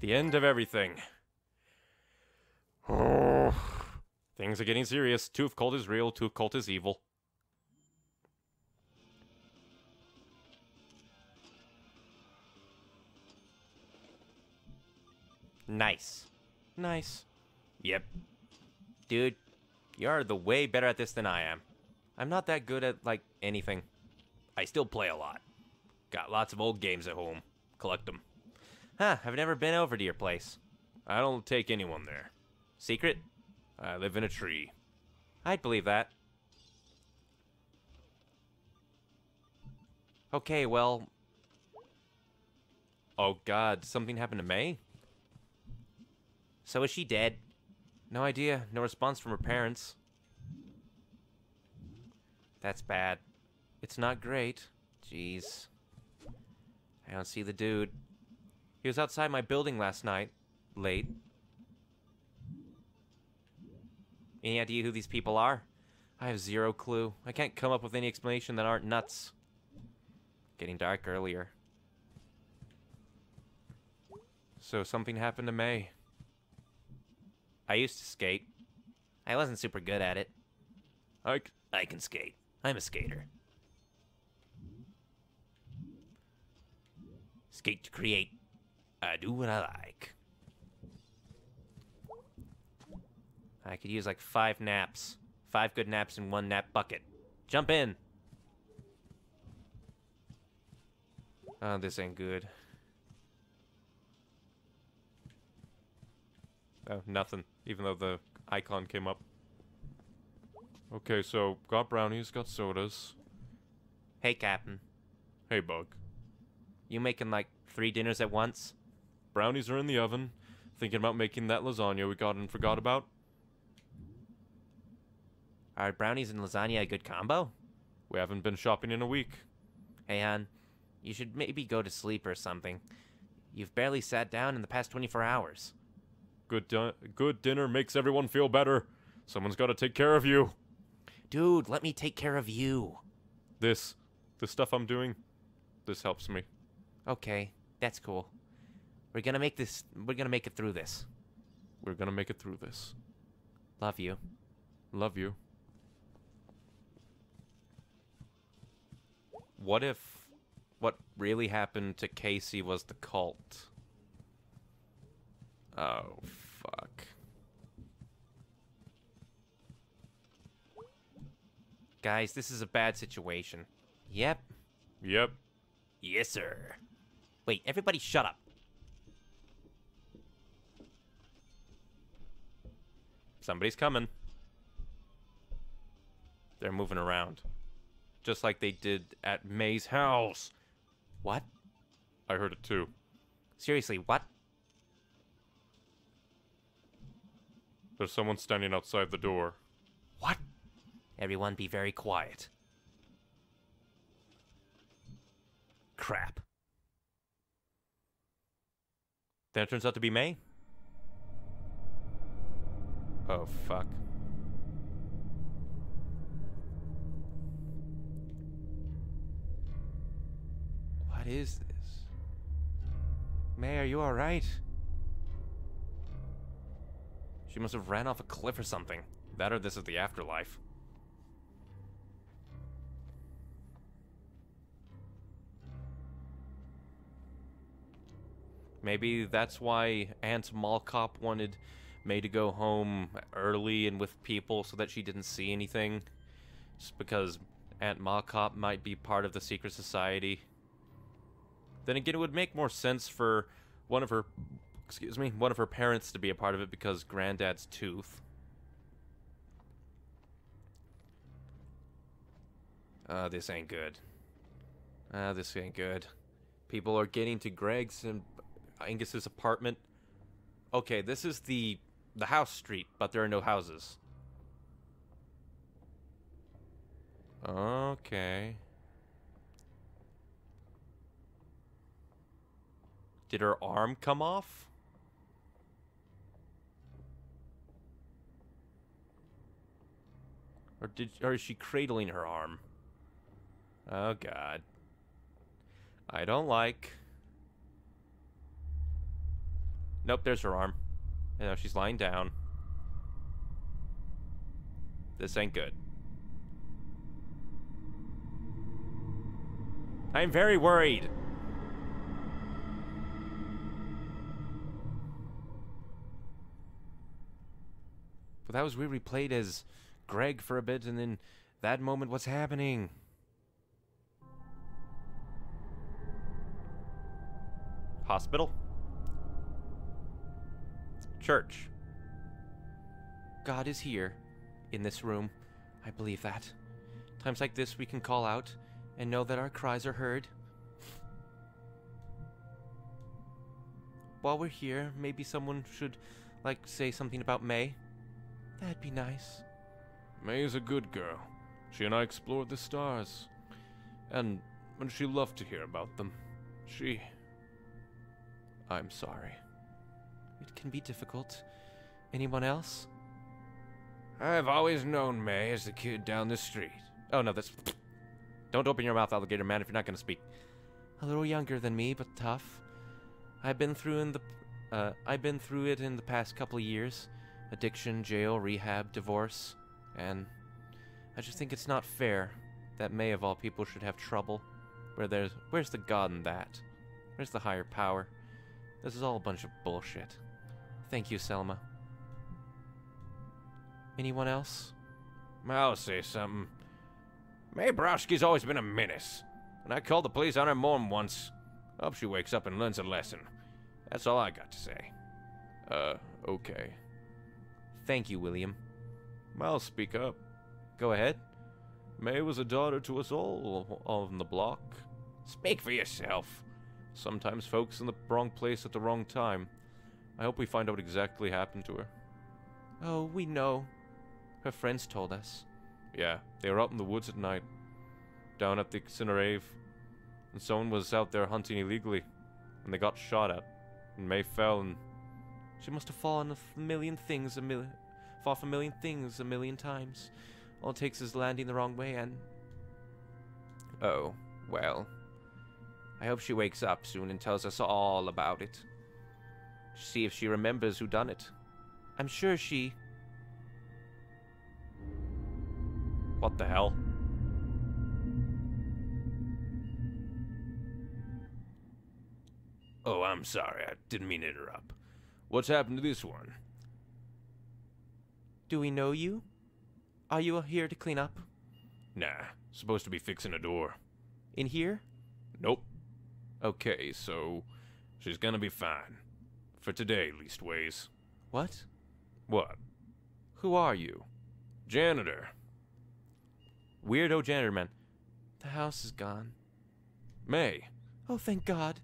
The end of everything. Oh, things are getting serious. Tooth cult is real. Tooth cult is evil. Nice. Nice. Yep. Dude, you're the way better at this than I am. I'm not that good at, like, anything. I still play a lot. Got lots of old games at home. Collect them. Huh, I've never been over to your place. I don't take anyone there. Secret? I live in a tree. I'd believe that. Okay, well... Oh god, something happened to Mae? So is she dead? No idea. No response from her parents. That's bad. It's not great. Jeez. I don't see the dude. He was outside my building last night. Late. Any idea who these people are? I have zero clue. I can't come up with any explanation that aren't nuts. Getting dark earlier. So something happened to Mae. I used to skate. I wasn't super good at it. I, I can skate. I'm a skater. Skate to create. I do what I like. I could use like five naps. Five good naps in one nap bucket. Jump in. Oh, this ain't good. Oh, nothing. Even though the icon came up. Okay, so got brownies, got sodas. Hey, Captain. Hey, Bug. You making like three dinners at once? Brownies are in the oven. Thinking about making that lasagna we got and forgot about. Are brownies and lasagna a good combo? We haven't been shopping in a week. Hey, hon. You should maybe go to sleep or something. You've barely sat down in the past 24 hours. Good, di- good dinner makes everyone feel better. Someone's got to take care of you. Dude, let me take care of you. This, the stuff I'm doing, this helps me. Okay, that's cool. We're gonna make this. We're gonna make it through this. We're gonna make it through this. Love you. Love you. What if what really happened to Casey was the cult? Oh, fuck. Guys, this is a bad situation. Yep. Yep. Yes, sir. Wait, everybody shut up. Somebody's coming. They're moving around. Just like they did at Mae's house. What? I heard it too. Seriously, what? There's someone standing outside the door. What? Everyone be very quiet. Crap. Then it turns out to be Mae? Oh, fuck. What is this? Mae, are you alright? She must have ran off a cliff or something. That or this is the afterlife. Maybe that's why Aunt Malcop wanted Mae to go home early and with people so that she didn't see anything. Just because Aunt Malcop might be part of the secret society. Then again, it would make more sense for one of her, excuse me, one of her parents to be a part of it because Granddad's tooth. Uh, this ain't good. Uh, this ain't good. People are getting to Gregg's and Angus's apartment. Okay, this is the the house street, but there are no houses. Okay. Did her arm come off? Or did or is she cradling her arm? Oh god. I don't like Nope, there's her arm. And now she's lying down. This ain't good. I'm very worried. But that was weird. We played as Gregg for a bit, and then that moment, what's happening? Hospital? Church. God is here, in this room. I believe that. Times like this, we can call out and know that our cries are heard. While we're here, maybe someone should, like, say something about Mae. That'd be nice. Mae is a good girl. She and I explored the stars. And, and she loved to hear about them. She. I'm sorry. It can be difficult. Anyone else? I've always known Mae as the kid down the street. Oh no, that's. Don't open your mouth, alligator man, if you're not gonna speak. A little younger than me, but tough. I've been through in the. Uh, I've been through it in the past couple of years addiction, jail, rehab, divorce, and I just think it's not fair that Mae of all people should have trouble. Where there's where's the God in that? Where's the higher power? This is all a bunch of bullshit. Thank you, Selma. Anyone else? I'll say something. Mae Borowski's always been a menace, and I called the police on her more than once. Hope she wakes up and learns a lesson. That's all I got to say. Uh, okay. Thank you, William. I'll speak up. Go ahead. Mae was a daughter to us all on the block. Speak for yourself. Sometimes folks in the wrong place at the wrong time. I hope we find out what exactly happened to her. Oh, we know. Her friends told us. Yeah, they were out in the woods at night, down at the Cinderave, and someone was out there hunting illegally, and they got shot at, and Mae fell and she must have fallen a million things a million, fought a million things a million times. All it takes is landing the wrong way and. Oh, well. I hope she wakes up soon and tells us all about it. See if she remembers who done it. I'm sure she. What the hell? Oh, I'm sorry. I didn't mean to interrupt. What's happened to this one? Do we know you? Are you here to clean up? Nah, supposed to be fixing a door. In here? Nope. Okay, so she's gonna be fine. For today, leastways. What? What? Who are you? Janitor. Weirdo janitor man. The house is gone. Mae. Oh, thank God.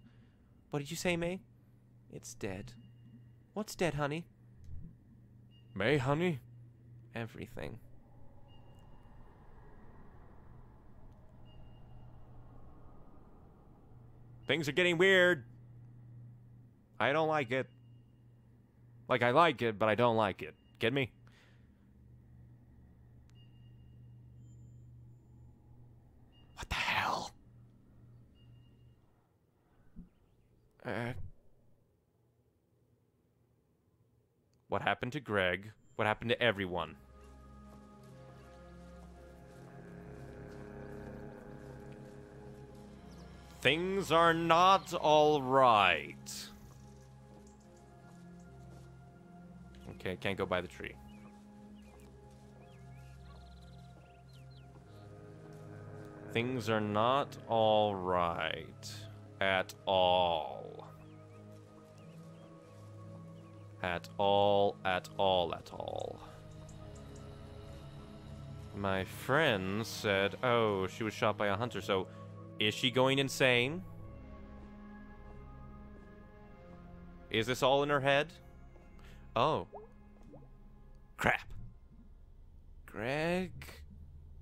What did you say, Mae? It's dead. What's dead, honey? Mae, honey? Everything. Things are getting weird. I don't like it. Like, I like it, but I don't like it. Get me? What the hell? Uh, What happened to Gregg? What happened to everyone? Things are not all Can't go by the tree. Things are not all right. At all. At all, at all, at all. My friend said, oh, she was shot by a hunter, so is she going insane? Is this all in her head? Oh. Crap. Gregg?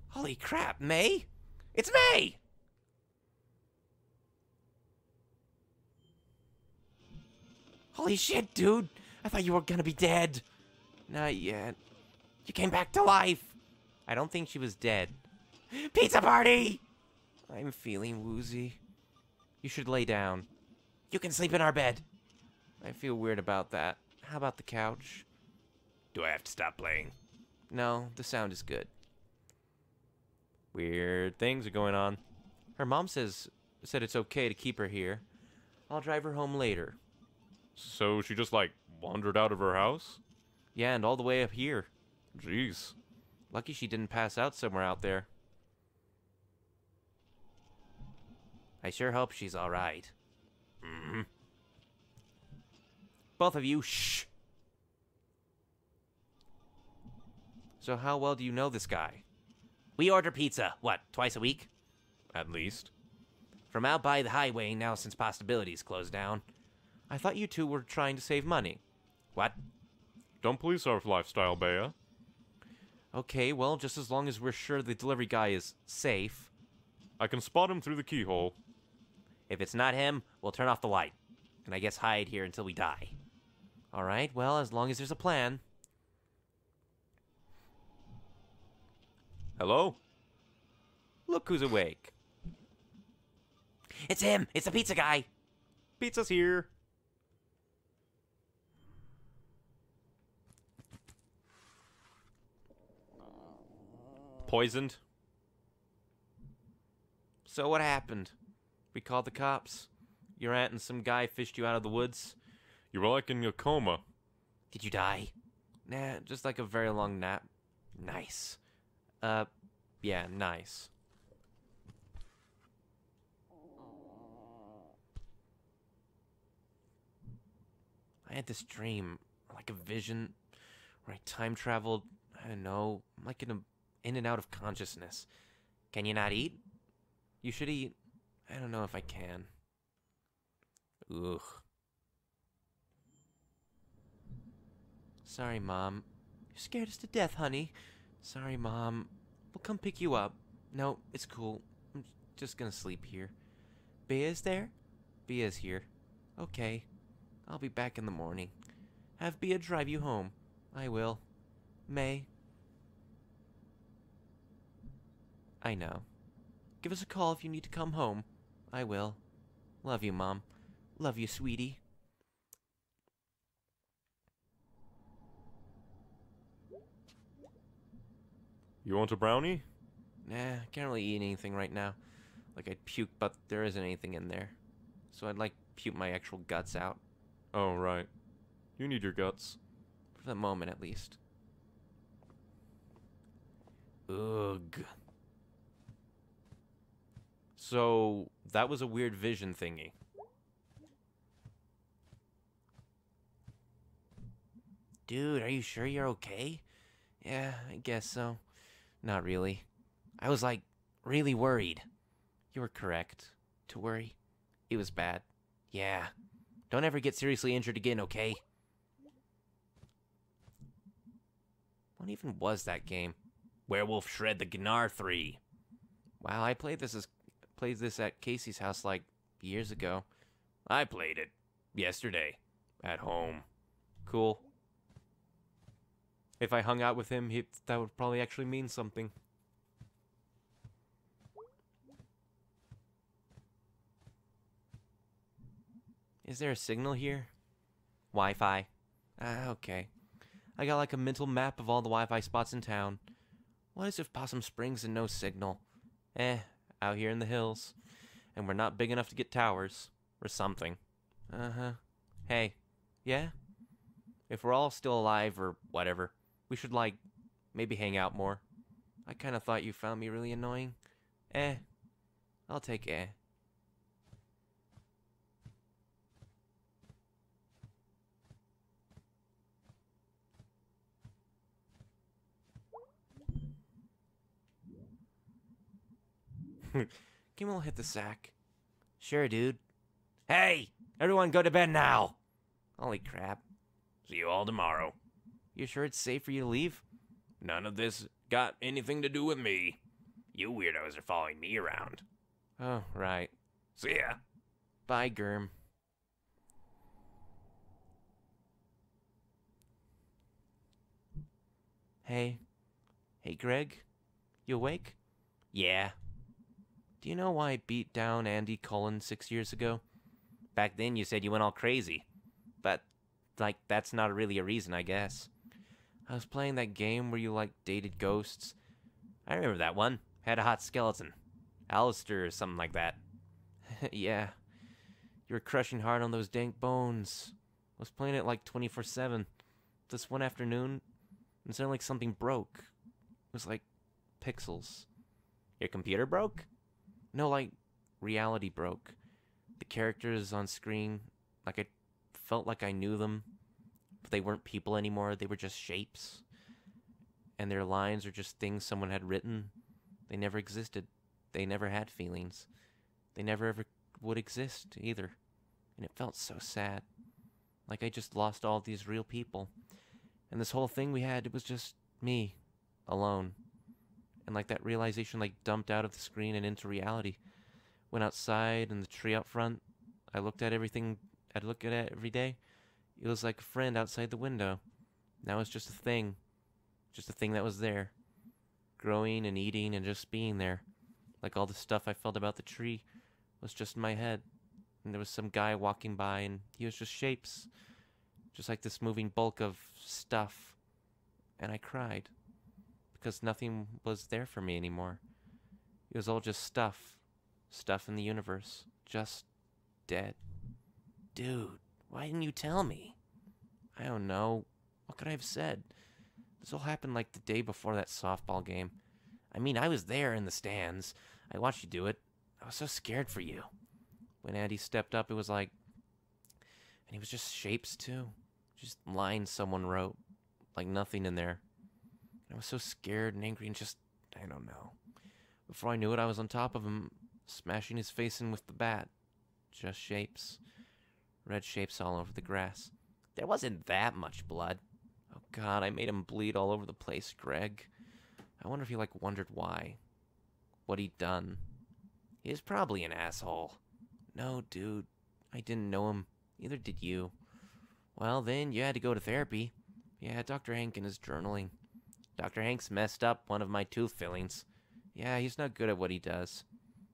Holy crap, Mae? It's Mae! Holy shit, dude! I thought you were gonna be dead. Not yet. You came back to life. I don't think she was dead. Pizza party! I'm feeling woozy. You should lay down. You can sleep in our bed. I feel weird about that. How about the couch? Do I have to stop playing? No, the sound is good. Weird things are going on. Her mom says said it's okay to keep her here. I'll drive her home later. So she just like wandered out of her house? Yeah, and all the way up here. Jeez. Lucky she didn't pass out somewhere out there. I sure hope she's alright. Mm-hmm. Both of you, shh! So how well do you know this guy? We order pizza, what, twice a week? At least. From out by the highway now since Possibilities closed down. I thought you two were trying to save money. What? Don't police our lifestyle, Bea. Okay, well, just as long as we're sure the delivery guy is safe. I can spot him through the keyhole. If it's not him, we'll turn off the light. And I guess hide here until we die. Alright, well, as long as there's a plan. Hello? Look who's awake. It's him! It's the pizza guy! Pizza's here. Poisoned? So what happened? We called the cops. Your aunt and some guy fished you out of the woods. You were like in a coma. Did you die? Nah, just like a very long nap. Nice. Uh, yeah, nice. I had this dream, like a vision, where I time traveled. I don't know, I'm like in a, in and out of consciousness. Can you not eat? You should eat. I don't know if I can. Ugh. Sorry, Mom. You scared us to death, honey. Sorry, Mom. We'll come pick you up. No, it's cool. I'm just gonna sleep here. Bea's there? Bea's here. Okay. I'll be back in the morning. Have Bea drive you home. I will. Mae. I know. Give us a call if you need to come home. I will. Love you, Mom. Love you, sweetie. You want a brownie? Nah, I can't really eat anything right now. Like I'd puke, but there isn't anything in there. So I'd like puke my actual guts out. Oh, right. You need your guts. For the moment, at least. Ugh. So, that was a weird vision thingy. Dude, are you sure you're okay? Yeah, I guess so. Not really. I was like, really worried. You were correct. To worry. It was bad. Yeah. Don't ever get seriously injured again, okay? What even was that game? Werewolf Shred the Gnar 3. Wow, I played this as played this at Casey's house like years ago. I played it yesterday at home. Cool. If I hung out with him, he, that would probably actually mean something. Is there a signal here? Wi-Fi. Ah, okay. I got like a mental map of all the Wi-Fi spots in town. What is if Possum Springs and no signal? Eh, out here in the hills. And we're not big enough to get towers. Or something. Uh-huh. Hey. Yeah? If we're all still alive or whatever, we should, like, maybe hang out more. I kind of thought you found me really annoying. Eh. I'll take eh. Kimmel hit the sack. Sure, dude. Hey! Everyone go to bed now! Holy crap. See you all tomorrow. You sure it's safe for you to leave? None of this got anything to do with me. You weirdos are following me around. Oh, right. See ya. Bye, Germ. Hey. Hey, Gregg? You awake? Yeah. Do you know why I beat down Andy Cullen six years ago? Back then you said you went all crazy. But like that's not really a reason, I guess. I was playing that game where you like dated ghosts. I remember that one. Had a hot skeleton. Alistair or something like that. yeah. You were crushing hard on those dank bones. I was playing it like 24 7. This one afternoon, it sounded like something broke. It was like pixels. Your computer broke? No, like reality broke. The characters on screen, like I felt like I knew them, they weren't people anymore. They were just shapes. And their lines are just things someone had written. They never existed. They never had feelings. They never ever would exist either. And it felt so sad. Like I just lost all these real people. And this whole thing we had, it was just me, alone. And like that realization like dumped out of the screen and into reality. Went outside in the tree out front. I looked at everything I'd look at it every day. It was like a friend outside the window. Now it's just a thing. Just a thing that was there. Growing and eating and just being there. Like all the stuff I felt about the tree was just in my head. And there was some guy walking by and he was just shapes. Just like this moving bulk of stuff. And I cried. Because nothing was there for me anymore. It was all just stuff. Stuff in the universe. Just dead. Dude, why didn't you tell me? I don't know. What could I have said? This all happened like the day before that softball game. I mean, I was there in the stands. I watched you do it. I was so scared for you. When Andy stepped up, it was like. And he was just shapes, too. Just lines someone wrote. Like nothing in there. I was so scared and angry and just. I don't know. Before I knew it, I was on top of him, smashing his face in with the bat. Just shapes. Red shapes all over the grass. There wasn't that much blood. Oh god, I made him bleed all over the place, Gregg. I wonder if he like wondered why. What he'd done. He's probably an asshole. No, dude. I didn't know him. Neither did you. Well, then you had to go to therapy. Yeah, Dr. Hank and his journaling. Dr. Hank's messed up one of my tooth fillings. Yeah, he's not good at what he does.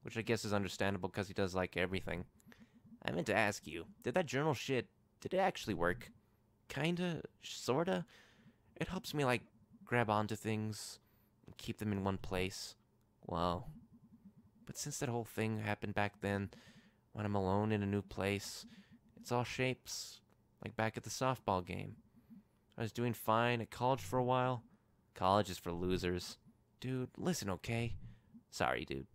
Which I guess is understandable because he does like everything. I meant to ask you, did that journal shit, did it actually work? Kinda, sorta? It helps me, like, grab onto things, and keep them in one place. Wow. But since that whole thing happened back then, when I'm alone in a new place, it's all shapes, like back at the softball game. I was doing fine at college for a while. College is for losers. Dude, listen, okay? Sorry, dude.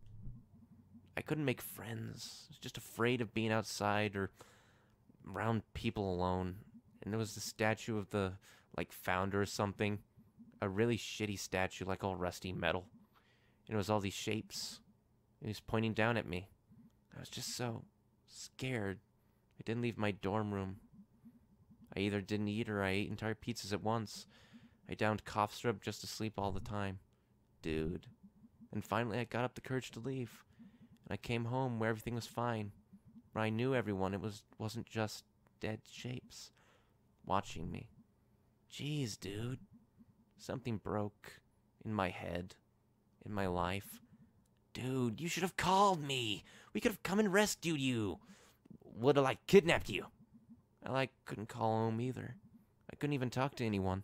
I couldn't make friends. I was just afraid of being outside or around people alone. And there was the statue of the, like, founder or something. A really shitty statue, like all rusty metal. And it was all these shapes. He was pointing down at me. I was just so scared. I didn't leave my dorm room. I either didn't eat or I ate entire pizzas at once. I downed cough syrup just to sleep all the time. Dude. And finally I got up the courage to leave and I came home where everything was fine, where I knew everyone. It was wasn't just dead shapes watching me. Jeez, dude, something broke in my head, in my life. Dude, you should have called me. We could have come and rescued you. Would have like kidnapped you. I like couldn't call home either. I couldn't even talk to anyone.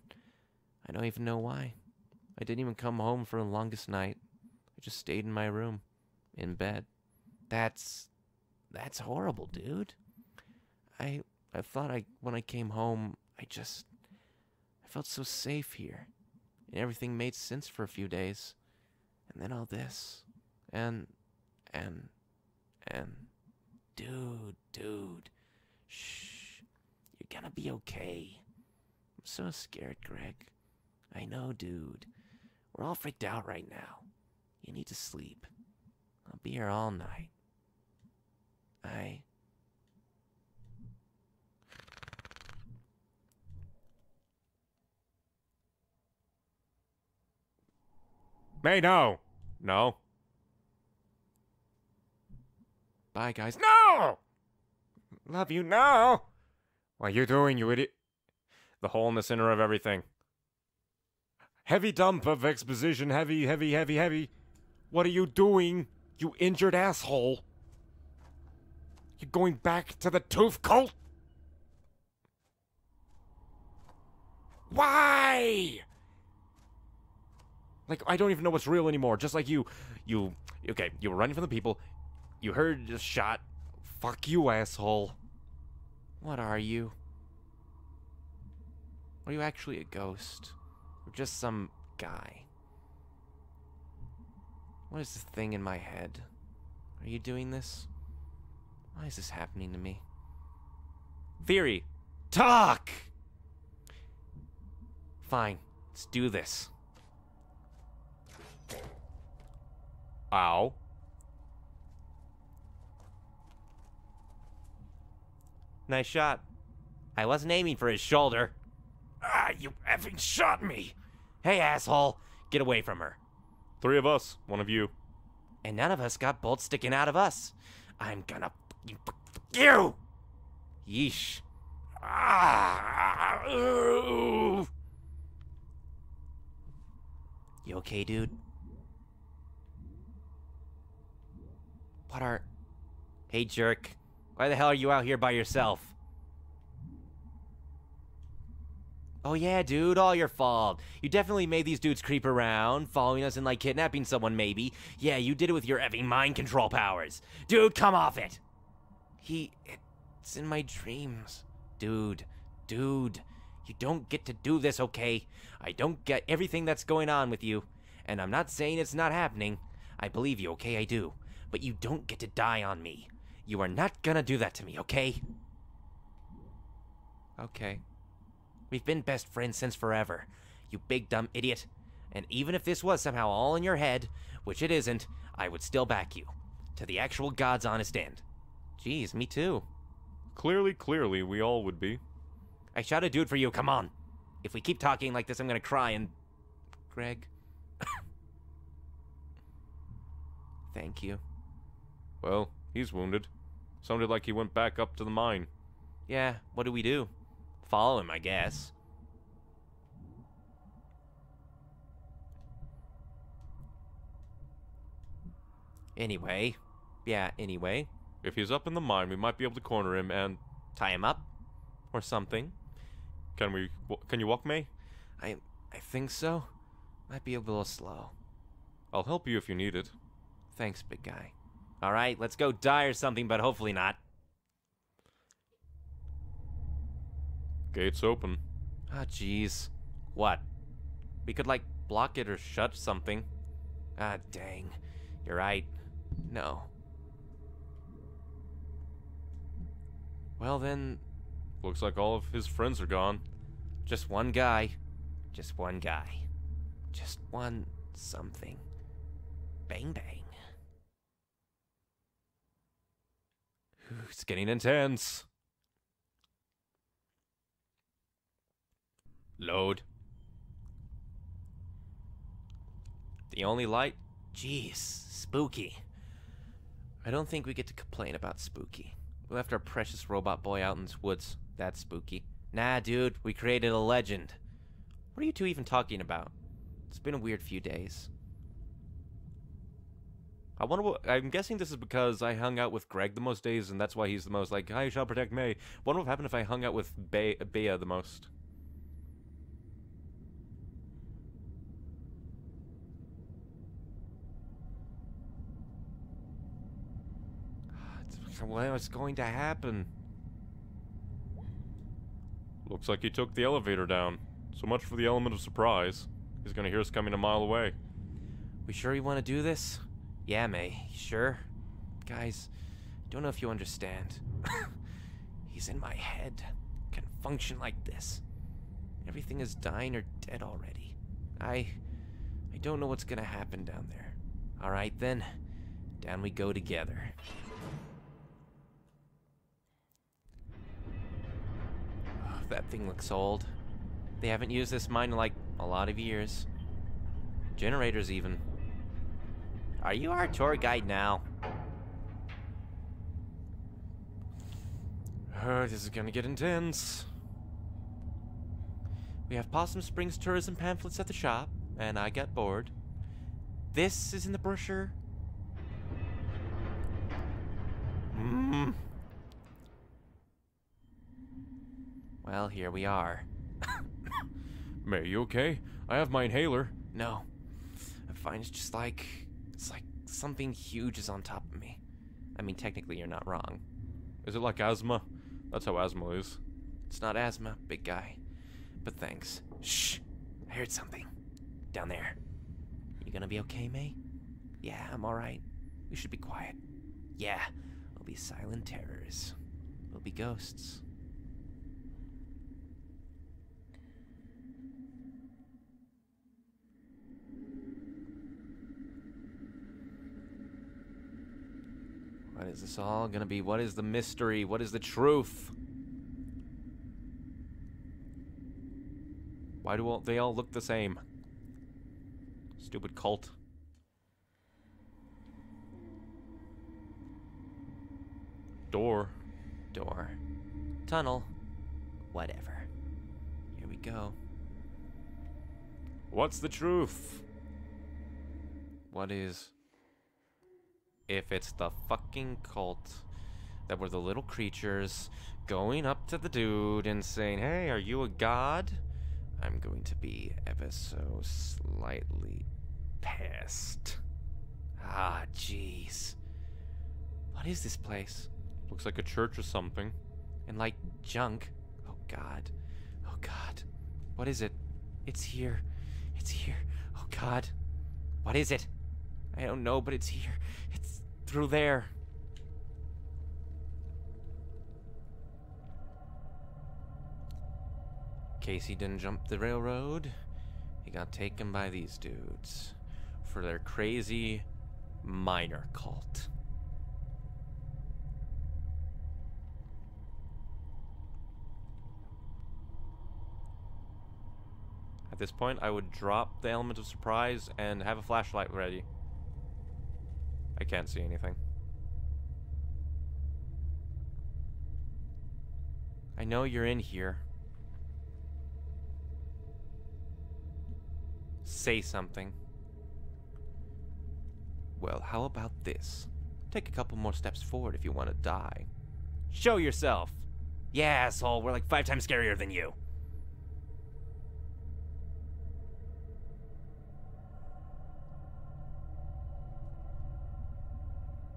I don't even know why. I didn't even come home for the longest night. I just stayed in my room in bed. That's that's horrible, dude. I I thought I when I came home, I just I felt so safe here. And everything made sense for a few days. And then all this. And and and dude, dude. Shh. You're gonna be okay. I'm so scared, Gregg. I know, dude. We're all freaked out right now. You need to sleep. I'll be here all night. I. Mae, no. No. Bye, guys. No! Love you, no! What are you doing, you idiot? The hole in the center of everything. Heavy dump of exposition, heavy, heavy, heavy, heavy. What are you doing? You injured asshole. You going back to the tooth cult? Why? Like, I don't even know what's real anymore. Just like you, you, okay, you were running from the people. You heard a shot. Fuck you, asshole. What are you? Are you actually a ghost? Or just some guy? What is this thing in my head? Are you doing this? Why is this happening to me? Theory, talk! Fine, let's do this. Ow. Nice shot. I wasn't aiming for his shoulder. Ah, you effing shot me. Hey, asshole, get away from her. Three of us, one of you. And none of us got bolts sticking out of us. I'm gonna fuck you! Yeesh. Ah, ooh. You okay, dude? What are... Hey, jerk. Why the hell are you out here by yourself? Oh yeah, dude, all your fault. You definitely made these dudes creep around, following us and like kidnapping someone maybe. Yeah, you did it with your effing mind control powers. Dude, come off it! He... it's in my dreams. Dude, dude, you don't get to do this, okay? I don't get everything that's going on with you. And I'm not saying it's not happening. I believe you, okay? I do. But you don't get to die on me. You are not gonna do that to me, okay? Okay. We've been best friends since forever, you big dumb idiot. And even if this was somehow all in your head, which it isn't, I would still back you. To the actual God's honest end. Jeez, me too. Clearly, clearly, we all would be. I shot a dude for you, come on. If we keep talking like this, I'm gonna cry and. Gregg. Thank you. Well, he's wounded. Sounded like he went back up to the mine. Yeah, what do we do? Follow him, I guess. Anyway. Yeah, anyway. If he's up in the mine, we might be able to corner him and Tie him up? Or something. can we can you walk Mae? I I think so. Might be a little slow. I'll help you if you need it. Thanks, big guy. Alright, let's go die or something, but hopefully not. Gates open. Ah, jeez. What? We could, like, block it or shut something. Ah, dang. You're right. No. Well, then, Looks like all of his friends are gone. just one guy. Just one guy. Just one something. Bang, bang. It's getting intense. Load. The only light? Jeez, spooky. I don't think we get to complain about spooky. We left our precious robot boy out in the woods. That's spooky. Nah, dude, we created a legend. What are you two even talking about? It's been a weird few days. I wonder what. I'm guessing this is because I hung out with Gregg the most days, and that's why he's the most like, I shall protect Mae. What happened if I hung out with Be- Bea the most. What's going to happen? Looks like he took the elevator down. So much for the element of surprise. He's gonna hear us coming a mile away. We sure you want to do this? Yeah, Mae. Sure? Guys, don't know if you understand. He's in my head. Can function like this. Everything is dying or dead already. I. I don't know what's gonna happen down there. Alright then. Down we go together. That thing looks old. They haven't used this mine in like a lot of years. Generators, even. Are you our tour guide now? Uh, this is gonna get intense. We have Possum Springs tourism pamphlets at the shop, and I got bored. This is in the brochure. Mm. Well, here we are. Mae, you okay? I have my inhaler. No. I'm fine. It's just like. It's like something huge is on top of me. I mean, technically, you're not wrong. Is it like asthma? That's how asthma is. It's not asthma, big guy. But thanks. Shh! I heard something. Down there. You gonna be okay, Mae? Yeah, I'm alright. We should be quiet. Yeah, we'll be silent terrors. We'll be ghosts. What is this all gonna be? What is the mystery? What is the truth? Why do all, they all look the same? Stupid cult. Door. Door. Tunnel. Whatever. Here we go. What's the truth? What is. If it's the fucking cult that were the little creatures going up to the dude and saying, Hey, are you a god? I'm going to be ever so slightly pissed. Ah, jeez. What is this place? Looks like a church or something. And like junk. Oh god. Oh god. What is it? It's here. It's here. Oh god. What is it? I don't know, but it's here. It's through there. Casey didn't jump the railroad. He got taken by these dudes for their crazy minor cult. At this point, I would drop the element of surprise and have a flashlight ready. I can't see anything. I know you're in here. Say something. Well, how about this? Take a couple more steps forward if you want to die. Show yourself! Yeah, asshole, we're like five times scarier than you.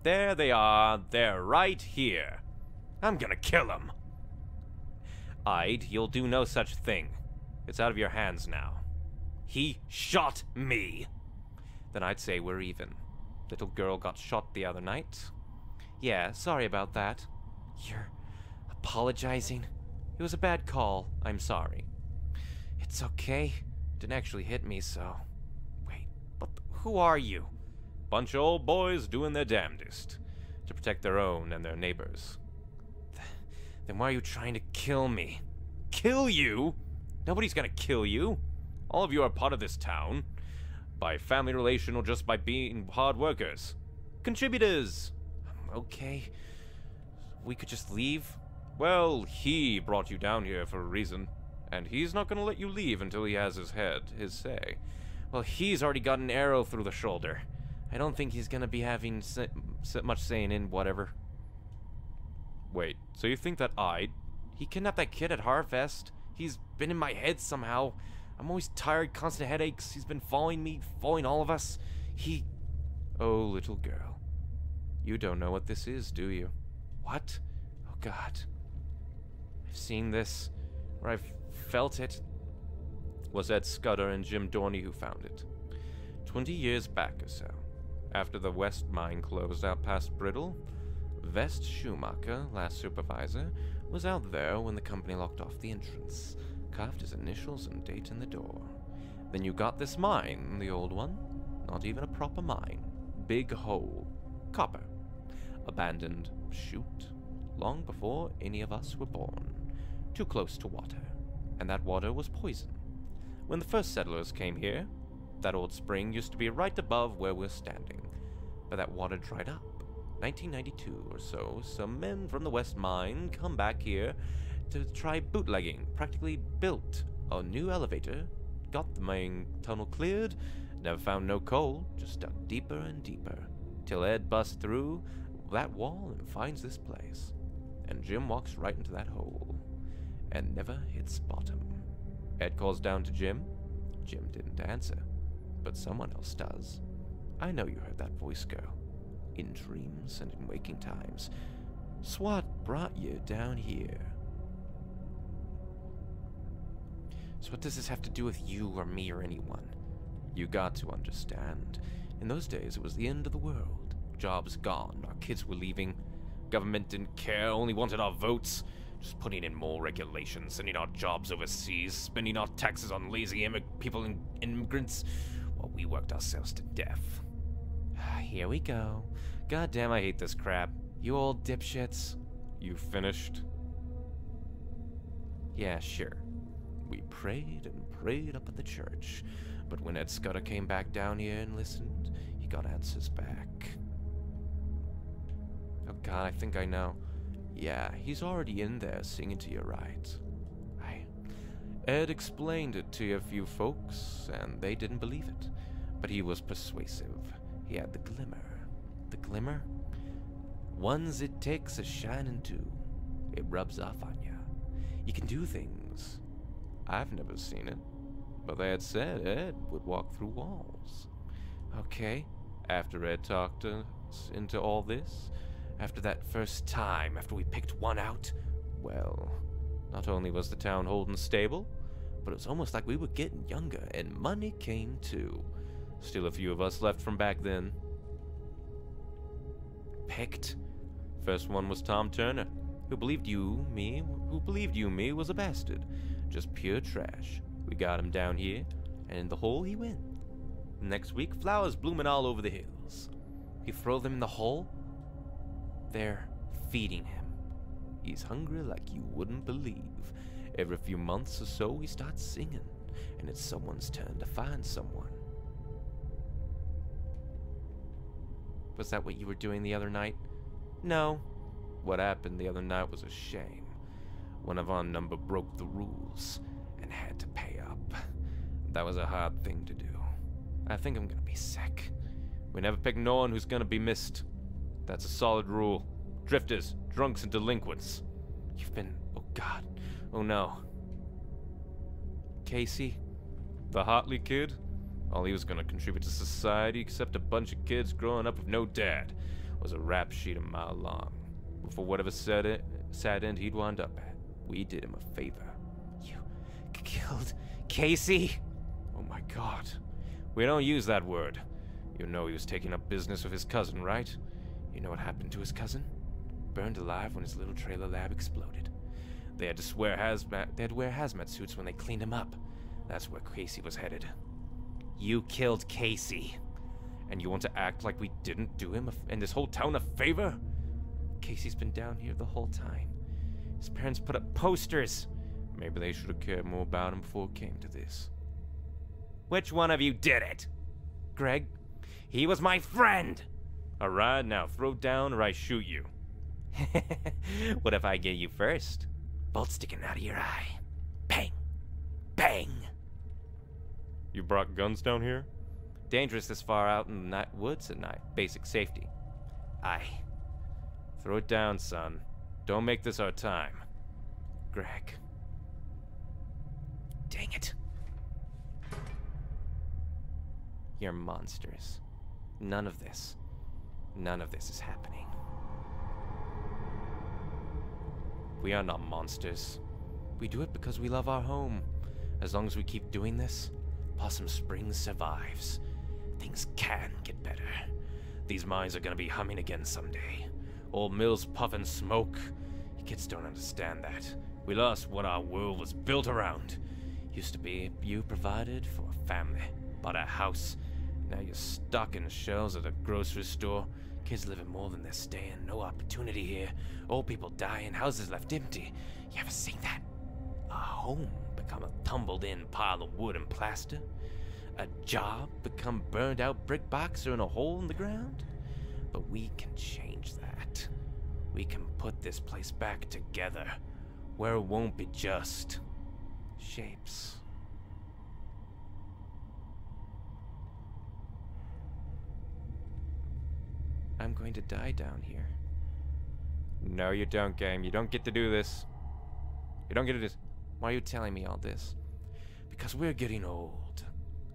There they are. They're right here. I'm gonna kill them. Ide, you'll do no such thing. It's out of your hands now. He shot me. Then I'd say we're even. Little girl got shot the other night. Yeah, sorry about that. You're apologizing? It was a bad call. I'm sorry. It's okay. Didn't actually hit me, so. Wait, but who are you? Bunch of old boys doing their damnedest to protect their own and their neighbors. Then why are you trying to kill me? Kill you? Nobody's gonna kill you. All of you are part of this town. By family relation or just by being hard workers. Contributors! Okay. We could just leave? Well, he brought you down here for a reason. And he's not gonna let you leave until he has his head, his say. Well, he's already got an arrow through the shoulder. I don't think he's gonna be having much saying in whatever. Wait, so you think that I... He kidnapped that kid at Harvest. He's been in my head somehow. I'm always tired, constant headaches. He's been following me, following all of us. He... Oh, little girl. You don't know what this is, do you? What? Oh, God. I've seen this, or I've felt it. Was Ed Scudder and Jim Dorney who found it. Twenty years back or so. After the West mine closed out past Brittle, Vest Schumacher, last supervisor, was out there when the company locked off the entrance, carved his initials and date in the door. Then you got this mine, the old one. Not even a proper mine. Big hole. Copper. Abandoned chute. Long before any of us were born. Too close to water. And that water was poison. When the first settlers came here, that old spring used to be right above where we're standing, but that water dried up. 1992 or so, some men from the West Mine come back here to try bootlegging, practically built a new elevator, got the main tunnel cleared, never found no coal, just dug deeper and deeper, till Ed busts through that wall and finds this place. And Jim walks right into that hole, and never hits bottom. Ed calls down to Jim. Jim didn't answer, but someone else does. I know you heard that voice go. In dreams and in waking times. SWAT brought you down here. So what does this have to do with you or me or anyone? You got to understand. In those days, it was the end of the world. Jobs gone, our kids were leaving. Government didn't care, only wanted our votes. Just putting in more regulations, sending our jobs overseas, spending our taxes on lazy immig- people and immigrants, while we worked ourselves to death. Here we go. God damn, I hate this crap. You old dipshits. You finished? Yeah, sure. We prayed and prayed up at the church, but when Ed Scudder came back down here and listened, he got answers back. Oh god, I think I know. Yeah, he's already in there singing to your right. I. Ed explained it to a few folks, and they didn't believe it. But he was persuasive. He had the glimmer. The glimmer? Ones it takes a shining to. It rubs off on ya. You can do things. I've never seen it, but they had said Ed would walk through walls. Okay, after Ed talked us into all this, after that first time, after we picked one out, well, not only was the town holding stable, but it was almost like we were getting younger, and money came too. Still a few of us left from back then. Picked? First one was Tom Turner, who believed you, me, who believed you, me, was a bastard. Just pure trash. We got him down here, and in the hole he went. Next week, flowers blooming all over the hills. You throw them in the hole, they're feeding him. He's hungry like you wouldn't believe. Every few months or so, he starts singing, and it's someone's turn to find someone. Was that what you were doing the other night? No. What happened the other night was a shame. One of our number broke the rules and had to pay up. That was a hard thing to do. I think I'm gonna be sick. We never pick no one who's gonna be missed. That's a solid rule. Drifters, drunks, and delinquents. You've been. Oh god. Oh no. Casey? The Hartley kid? All he was gonna contribute to society, except a bunch of kids growing up with no dad, was a rap sheet a mile long. But for whatever sad, it, sad end he'd wound up at, we did him a favor. You killed Casey? Oh my god. We don't use that word. You know he was taking up business with his cousin, right? You know what happened to his cousin? Burned alive when his little trailer lab exploded. They had to swear hazmat. They had to wear hazmat suits when they cleaned him up. That's where Casey was headed. You killed Casey, and you want to act like we didn't do him and this whole town a favor? Casey's been down here the whole time. His parents put up posters. Maybe they should have cared more about him before it came to this. Which one of you did it? Gregg. He was my friend. Alright, now throw down or I shoot you. what if I get you first? Bolt sticking out of your eye. Bang! Bang! You brought guns down here? Dangerous this far out in the night woods at night. Basic safety. Aye. Throw it down, son. Don't make this our time. Gregg. Dang it. You're monsters. None of this. None of this is happening. We are not monsters. We do it because we love our home. As long as we keep doing this, Possum Springs survives. Things can get better. These mines are gonna be humming again someday. Old mills puffing smoke. You kids don't understand that. We lost what our world was built around. Used to be you provided for a family, bought a house. Now you're stuck stocking shelves at a grocery store. Kids living more than they're staying. No opportunity here. Old people dying. Houses left empty. You ever seen that? A home become a tumbled in pile of wood and plaster? A job become burned out brick box or in a hole in the ground? But we can change that. We can put this place back together, where it won't be just shapes. I'm going to die down here. No, you don't, game. You don't get to do this. You don't get to do this. Why are you telling me all this? Because we're getting old.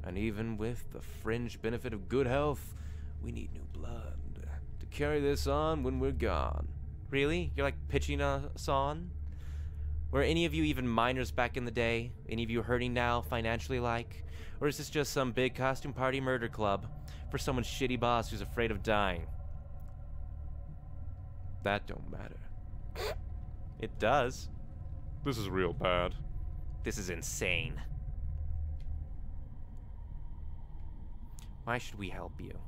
And even with the fringe benefit of good health, we need new blood to carry this on when we're gone. Really? You're like pitching us on? Were any of you even miners back in the day? Any of you hurting now, financially like? Or is this just some big costume party murder club for someone's shitty boss who's afraid of dying? That don't matter. It does. This is real bad. This is insane. Why should we help you?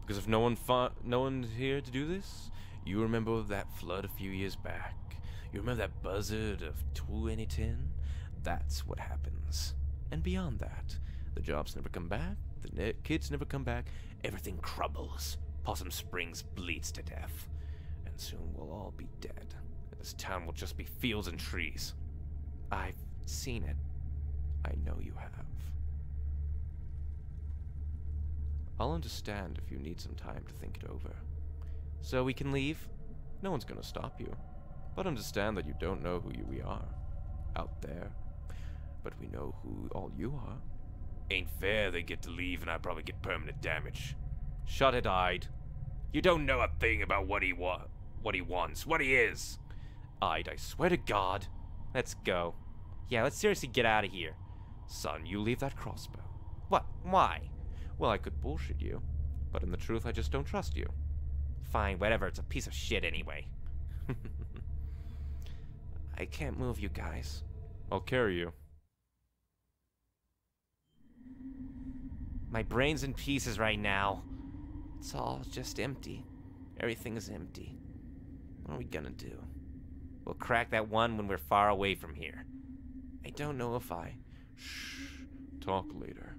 Because if no one fought, no one's here to do this, you remember that flood a few years back. You remember that buzzard of 2010? That's what happens. And beyond that, the jobs never come back, the ne kids never come back, everything crumbles. Possum Springs bleeds to death. And soon we'll all be dead. This town will just be fields and trees. I've seen it. I know you have. I'll understand if you need some time to think it over. So we can leave? No one's gonna stop you. But understand that you don't know who you we are. Out there. But we know who all you are. Ain't fair they get to leave and I probably get permanent damage. Shut it, Ide. You don't know a thing about what he wa- what he wants, what he is. Ide, I swear to God. Let's go. Yeah, let's seriously get out of here. Son, you leave that crossbow. What? Why? Well, I could bullshit you, but in the truth, I just don't trust you. Fine, whatever. It's a piece of shit anyway. I can't move you guys. I'll carry you. My brain's in pieces right now. It's all just empty. Everything is empty. What are we gonna do? We'll crack that one when we're far away from here. I don't know if I. Shh. Talk later.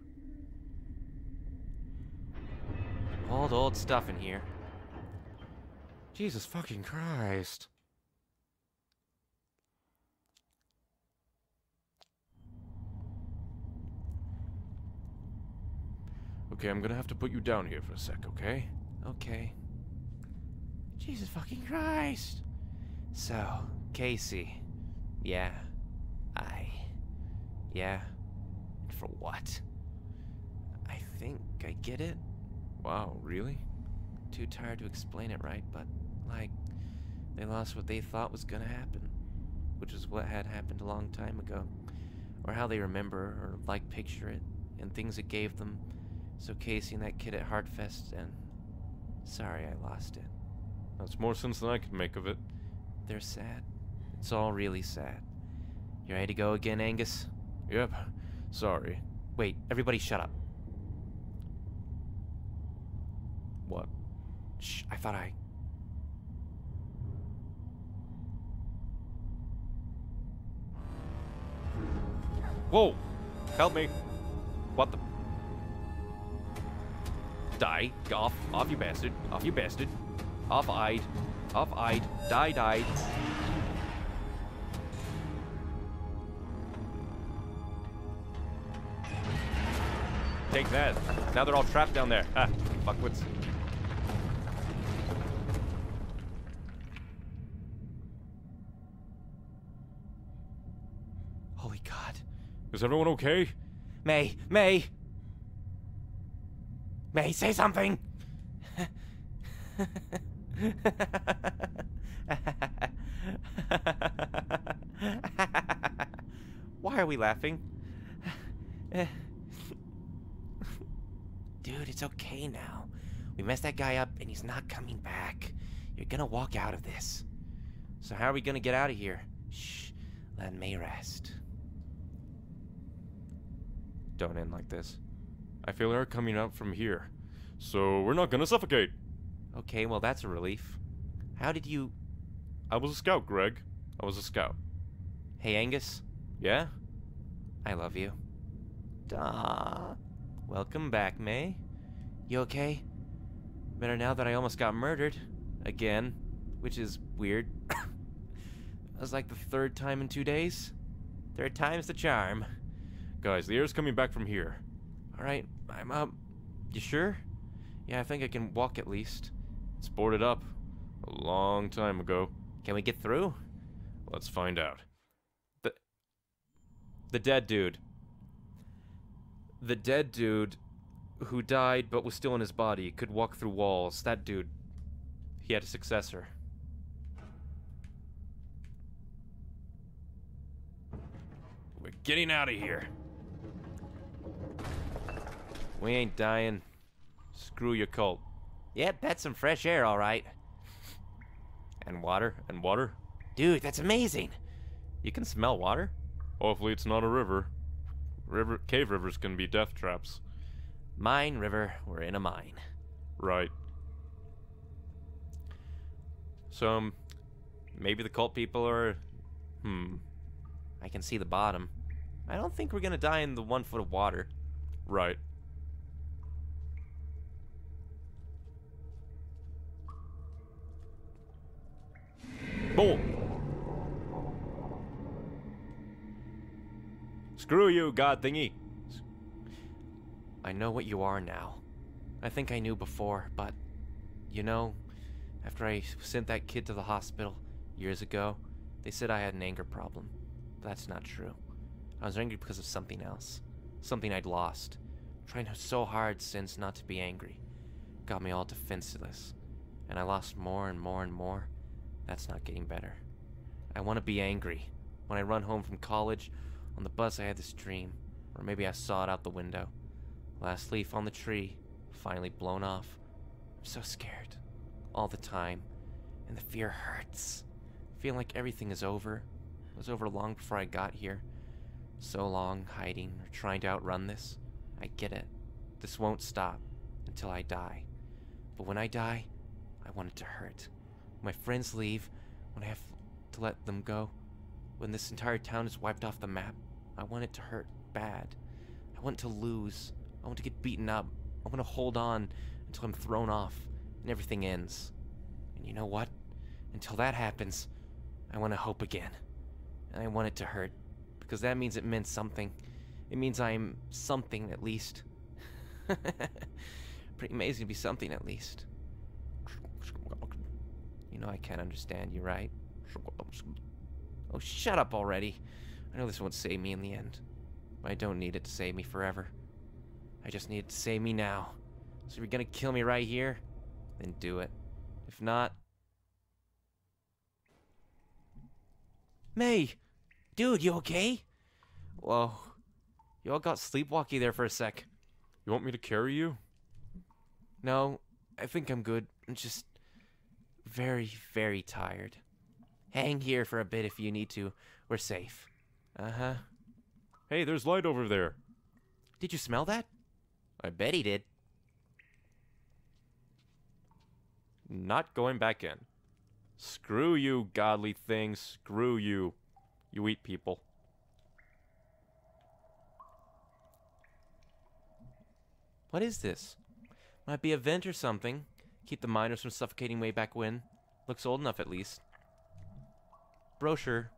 Old, old stuff in here. Jesus fucking Christ. Okay, I'm gonna have to put you down here for a sec, okay? Okay. Jesus fucking Christ. So, Casey. Yeah. I. Yeah. And for what? I think I get it. Wow, really? Too tired to explain it right, but, like, they lost what they thought was gonna happen. Which is what had happened a long time ago. Or how they remember or, like, picture it. And things it gave them. So Casey and that kid at Harfest, and. Sorry I lost it. That's more sense than I could make of it. They're sad. It's all really sad. You ready to go again, Angus? Yep. Sorry. Wait, everybody shut up. What? Shh, I thought I. Whoa! Help me! What the? Die! Off! Off, you bastard! Off, you bastard! Off, Ide! Off, Take that! Now they're all trapped down there. Ah, fuckwits. Holy God. Is everyone okay? Mae, Mae! Mae, say something! Why are we laughing? Dude, it's okay now. We messed that guy up and he's not coming back. You're gonna walk out of this. So how are we gonna get out of here? Shh, let me rest. Don't end like this. I feel air coming up from here. So we're not gonna suffocate. Okay, well that's a relief. How did you... I was a scout, Gregg. I was a scout. Hey, Angus. Yeah? I love you. Duh. Welcome back, Mae. You okay? Better now that I almost got murdered. Again. Which is weird. that was like the third time in two days. Third time's the charm. Guys, the air's coming back from here. Alright, I'm up. You sure? Yeah, I think I can walk at least. It's boarded up. A long time ago. Can we get through? Let's find out. The The dead dude. The dead dude who died but was still in his body could walk through walls. That dude, he had a successor. We're getting out of here. We ain't dying. Screw your cult. Yep, that's some fresh air, all right. And water? And water? Dude, that's amazing. You can smell water? Hopefully it's not a river. River cave rivers can be death traps. Mine, river, we're in a mine. Right. So, um, maybe the cult people are. Hmm. I can see the bottom. I don't think we're gonna die in the one foot of water. Right. Boom! Screw you, god thingy! I know what you are now. I think I knew before, but. You know, after I sent that kid to the hospital years ago, they said I had an anger problem. That's not true. I was angry because of something else. Something I'd lost. Trying so hard since not to be angry. Got me all defenseless. And I lost more and more and more. That's not getting better. I want to be angry. When I run home from college, on the bus I had this dream. Or maybe I saw it out the window. Last leaf on the tree, finally blown off. I'm so scared. All the time. And the fear hurts. Feeling like everything is over. It was over long before I got here. So long hiding or trying to outrun this. I get it. This won't stop until I die. But when I die, I want it to hurt. When my friends leave, when I have to let them go, when this entire town is wiped off the map, I want it to hurt bad. I want to lose. I want to get beaten up. I want to hold on until I'm thrown off and everything ends. And you know what? Until that happens, I want to hope again. And I want it to hurt because that means it meant something. It means I'm something at least. Pretty amazing to be something at least. You know I can't understand you, right? Oh, shut up already. I know this won't save me in the end. But I don't need it to save me forever. I just need it to save me now. So if you're gonna kill me right here, then do it. If not... Mae! Dude, you okay? Whoa. You all got sleepwalky there for a sec. You want me to carry you? No, I think I'm good. I'm just very, very tired. Hang here for a bit if you need to. We're safe. Uh-huh. Hey, there's light over there. Did you smell that? I bet he did. Not going back in. Screw you, godly thing. Screw you. You eat people. What is this? Might be a vent or something. Keep the miners from suffocating way back when. Looks old enough at least. Brochure.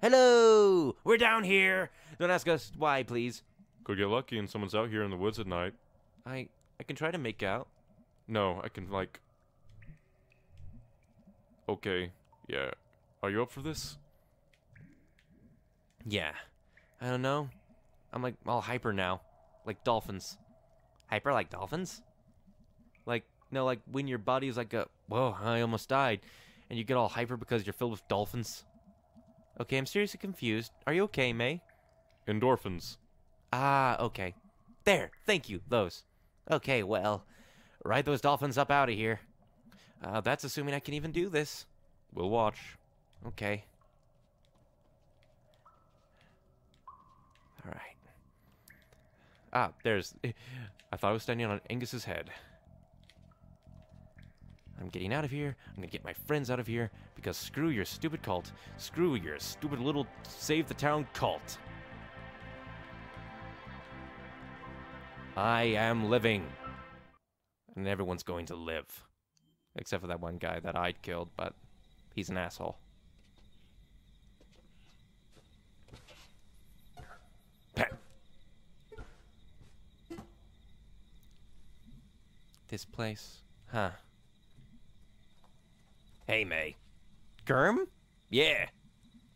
Hello! We're down here! Don't ask us why, please. Could get lucky and someone's out here in the woods at night. I I can try to make out. No, I can, like... Okay, yeah. Are you up for this? Yeah. I don't know. I'm like all hyper now. Like dolphins. Hyper like dolphins? Like, no, like when your body is like a, whoa, I almost died. And you get all hyper because you're filled with dolphins. Okay, I'm seriously confused. Are you okay, Mae? Endorphins. Ah, okay. There, thank you, those. Okay, well, ride those dolphins up out of here. Uh, that's assuming I can even do this. We'll watch. Okay. Alright. Ah, there's... I thought I was standing on Angus's head. I'm getting out of here. I'm gonna get my friends out of here because screw your stupid cult. Screw your stupid little save the town cult. I am living. And everyone's going to live. Except for that one guy that I'd killed, but he's an asshole. This place? Huh. Hey, Mae. Germ? Yeah.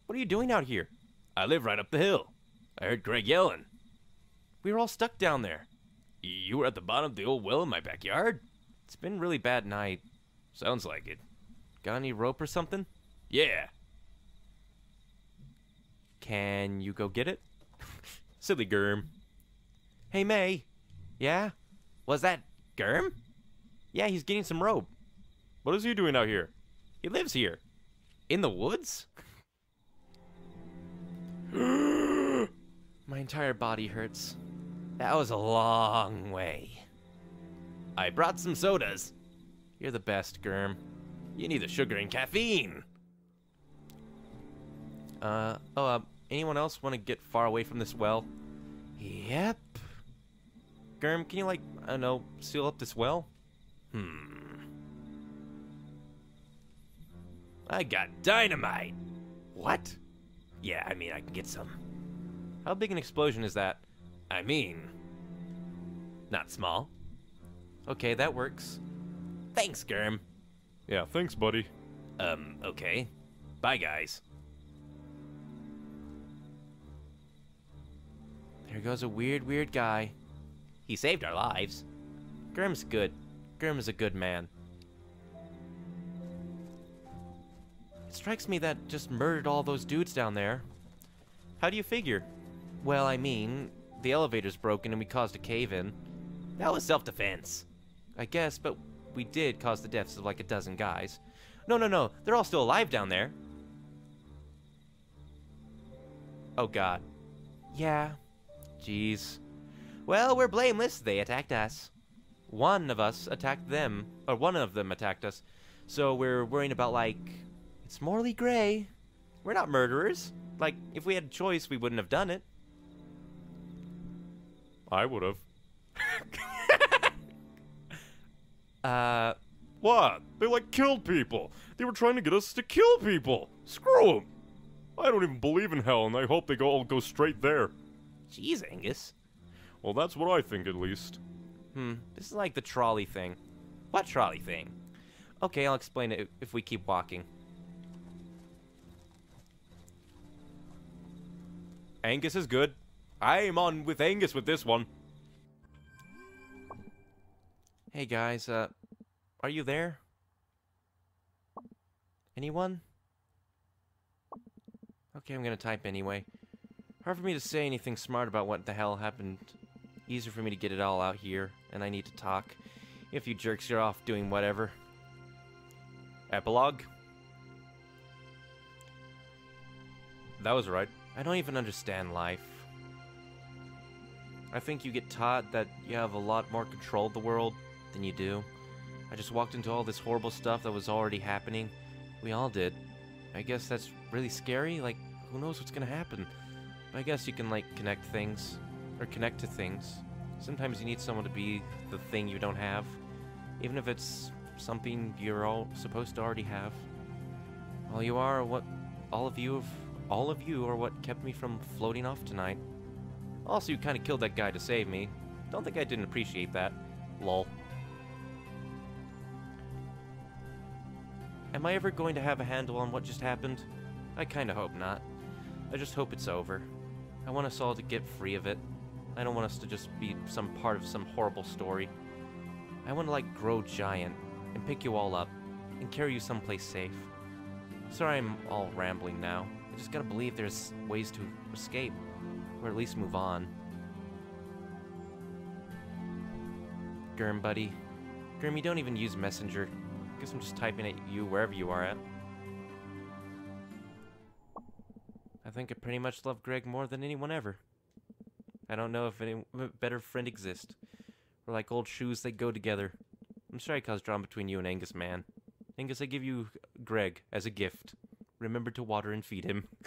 What are you doing out here? I live right up the hill. I heard Gregg yelling. We were all stuck down there. You were at the bottom of the old well in my backyard? It's been a really bad night. Sounds like it. Got any rope or something? Yeah. Can you go get it? Silly Germ. Hey, Mae. Yeah? Was that Germ? Yeah, he's getting some rope. What is he doing out here? He lives here. In the woods? My entire body hurts. That was a long way. I brought some sodas. You're the best, Germ. You need the sugar and caffeine. Uh, oh, uh, anyone else want to get far away from this well? Yep. Germ, can you, like, I don't know, seal up this well? Hmm. I got dynamite. What? Yeah, I mean, I can get some. How big an explosion is that? I mean, not small. Okay, that works. Thanks, Germ. Yeah, thanks, buddy. Um, okay. Bye, guys. There goes a weird, weird guy. He saved our lives. Germ's good. Germ is a good man. It strikes me that just murdered all those dudes down there. How do you figure? Well, I mean, the elevator's broken and we caused a cave-in. That was self-defense. I guess, but we did cause the deaths of like a dozen guys. No, no, no. They're all still alive down there. Oh, God. Yeah. Jeez. Well, we're blameless. They attacked us. One of us attacked them. Or one of them attacked us. So we're worrying about, like... It's morally gray. We're not murderers. Like, if we had a choice, we wouldn't have done it. I would have. Uh... What? They like killed people. They were trying to get us to kill people. Screw them. I don't even believe in hell, and I hope they go all go straight there. Jeez, Angus. Well, that's what I think, at least. Hmm, this is like the trolley thing. What trolley thing? Okay, I'll explain it if we keep walking. Angus is good. I'm on with Angus with this one. Hey guys, uh, are you there? Anyone? Okay, I'm gonna type anyway. Hard for me to say anything smart about what the hell happened. Easier for me to get it all out here, and I need to talk. If you jerks are off doing whatever. Epilogue? That was right. I don't even understand life. I think you get taught that you have a lot more control of the world than you do. I just walked into all this horrible stuff that was already happening. We all did. I guess that's really scary. Like, who knows what's gonna happen? I guess you can, like, connect things. Or connect to things. Sometimes you need someone to be the thing you don't have. Even if it's something you're all supposed to already have. All you are what all of you have all of you are what kept me from floating off tonight. Also, you kind of killed that guy to save me. Don't think I didn't appreciate that. Lol. Am I ever going to have a handle on what just happened? I kinda hope not. I just hope it's over. I want us all to get free of it. I don't want us to just be some part of some horrible story. I want to, like, grow giant and pick you all up and carry you someplace safe. Sorry I'm all rambling now. Just gotta believe there's ways to escape, or at least move on. Germ, buddy. Germ, you don't even use Messenger. I Guess I'm just typing at you wherever you are at. I think I pretty much love Gregg more than anyone ever. I don't know if any better friend exists. We're like old shoes, they go together. I'm sorry I caused drama between you and Angus, man. Angus, I give you Gregg as a gift. Remember to water and feed him.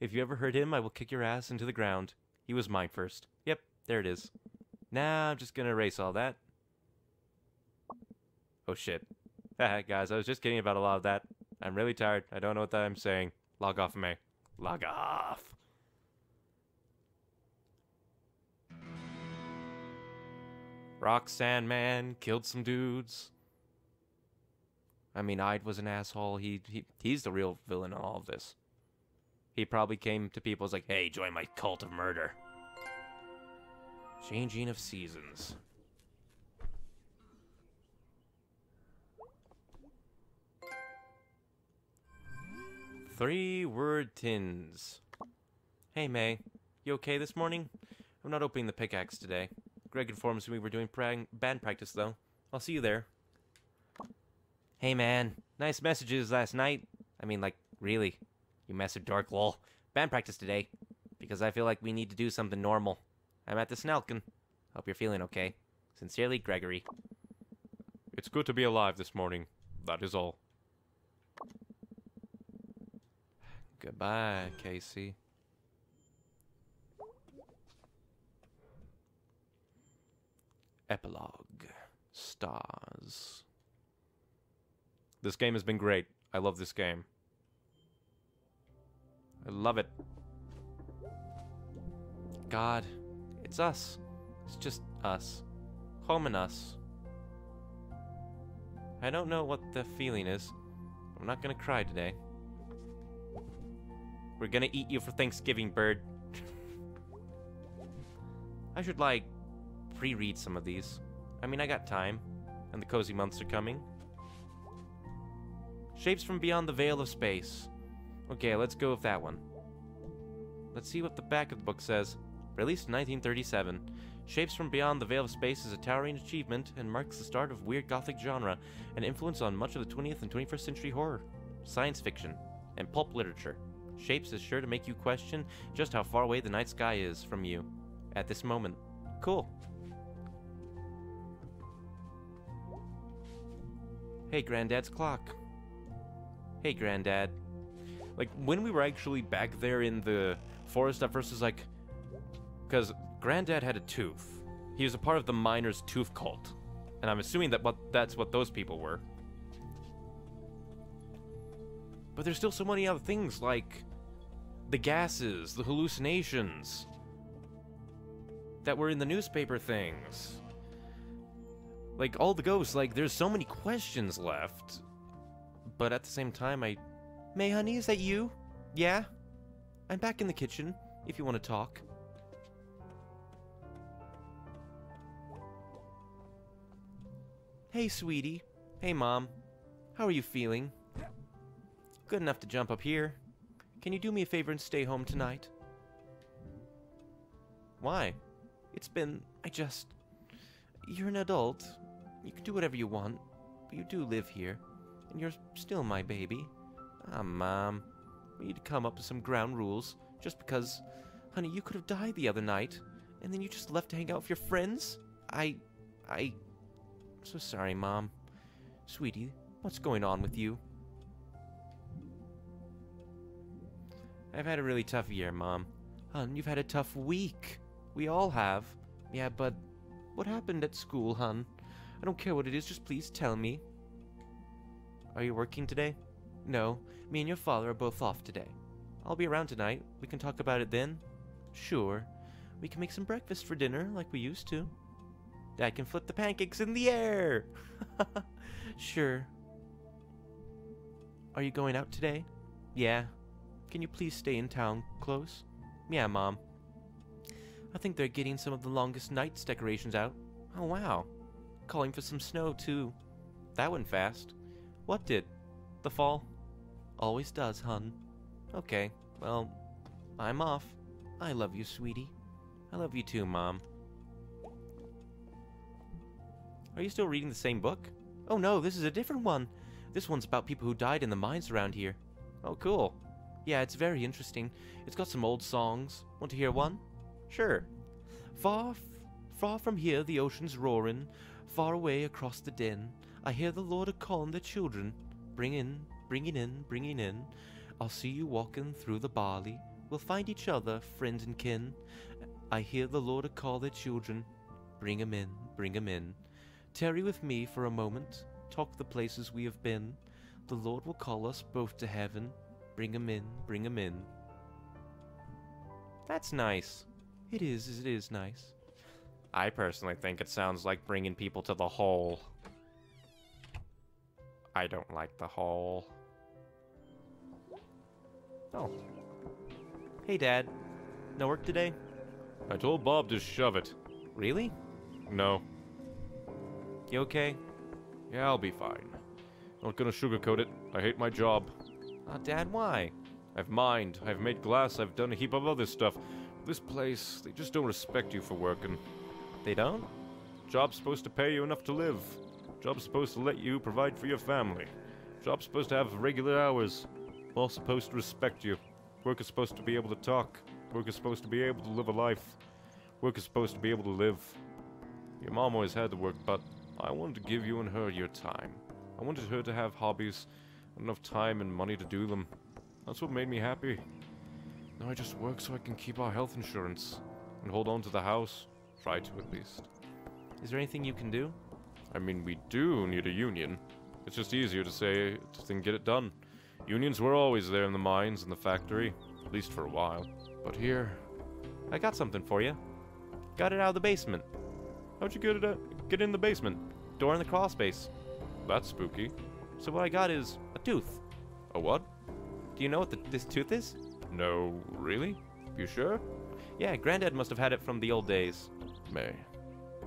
If you ever hurt him, I will kick your ass into the ground. He was mine first. Yep, there it is. Now I'm just gonna erase all that. Oh shit. Guys, I was just kidding about a lot of that. I'm really tired. I don't know what I'm saying. Log off, Mae. Log off. Roxanne man killed some dudes. I mean, Ide was an asshole. He, he he's the real villain in all of this. He probably came to people was like, "Hey, join my cult of murder." Changing of seasons. Three word tins. Hey, Mae. You okay this morning? I'm not opening the pickaxe today. Gregg informs me we're doing band practice, though. I'll see you there. Hey, man. Nice messages last night. I mean, like, really. You massive dork lol. Band practice today. Because I feel like we need to do something normal. I'm at the Snack Falcon. Hope you're feeling okay. Sincerely, Gregory. It's good to be alive this morning. That is all. Goodbye, Casey. Epilogue. Stars. This game has been great. I love this game. I love it. God, it's us. It's just us. Home and us. I don't know what the feeling is. I'm not gonna cry today. We're gonna eat you for Thanksgiving, bird. I should, like, pre read some of these. I mean, I got time, and the cozy months are coming. Shapes from Beyond the Veil of Space. Okay, let's go with that one. Let's see what the back of the book says. Released in 1937, Shapes from Beyond the Veil of Space is a towering achievement and marks the start of weird gothic genre and influence on much of the 20th and 21st century horror, science fiction, and pulp literature. Shapes is sure to make you question just how far away the night sky is from you at this moment. Cool. Hey, Granddad's clock. Hey, Granddad. Like, when we were actually back there in the forest at first, was like. Because Granddad had a tooth. He was a part of the miners' tooth cult. And I'm assuming that what that's what those people were. But there's still so many other things like the gases, the hallucinations that were in the newspaper things. Like all the ghosts, like there's so many questions left. But at the same time, I. Mae, honey, is that you? Yeah? I'm back in the kitchen, if you want to talk. Hey, sweetie. Hey, mom. How are you feeling? Good enough to jump up here. Can you do me a favor and stay home tonight? Why? It's been. I just. You're an adult. You can do whatever you want, but you do live here, and you're still my baby. Ah, Mom. We need to come up with some ground rules, just because. Honey, you could have died the other night, and then you just left to hang out with your friends? I. I. So sorry, Mom. Sweetie, what's going on with you? I've had a really tough year, Mom. Hun, you've had a tough week. We all have. Yeah, but what happened at school, hun? I don't care what it is, just please tell me. Are you working today? No, me and your father are both off today. I'll be around tonight. We can talk about it then. Sure. We can make some breakfast for dinner like we used to. Dad can flip the pancakes in the air. sure. Are you going out today? Yeah. Can you please stay in town close? Yeah, Mom. I think they're getting some of the longest nights decorations out. Oh, wow. Calling for some snow, too. That went fast. What did? The fall? Always does, hun. Okay, well, I'm off. I love you, sweetie. I love you too, Mom. Are you still reading the same book? Oh no, this is a different one. This one's about people who died in the mines around here. Oh, cool. Yeah, it's very interesting. It's got some old songs. Want to hear one? Sure. Far, far from here, the ocean's roaring. Far away across the din, I hear the Lord a calling the children. Bring in, bringing in, bringing in. I'll see you walking through the barley. We'll find each other, friend and kin. I hear the Lord a call the children. Bring 'em in, bring 'em in. Tarry with me for a moment. Talk the places we have been. The Lord will call us both to heaven. Bring 'em in, bring 'em in. That's nice. It is, it is nice. I personally think it sounds like bringing people to the hole. I don't like the hole. Oh. Hey, Dad. No work today? I told Bob to shove it. Really? No. You okay? Yeah, I'll be fine. Not gonna sugarcoat it. I hate my job. Aw, Dad, why? I've mined, I've made glass, I've done a heap of other stuff. This place, they just don't respect you for working. They don't? Job's supposed to pay you enough to live. Job's supposed to let you provide for your family. Job's supposed to have regular hours. All supposed to respect you. Work is supposed to be able to talk. Work is supposed to be able to live a life. Work is supposed to be able to live. Your mom always had to work, but I wanted to give you and her your time. I wanted her to have hobbies, enough time and money to do them. That's what made me happy. Now I just work so I can keep our health insurance and hold on to the house. Try to, at least. Is there anything you can do? I mean, we do need a union. It's just easier to say than get it done. Unions were always there in the mines and the factory, at least for a while. But here, I got something for you. Got it out of the basement. how'd you get it? At, get in the basement? Door in the crawl space. That's spooky. So what I got is a tooth. A what? Do you know what the, this tooth is? No, really? You sure? Yeah, Granddad must have had it from the old days. Mae.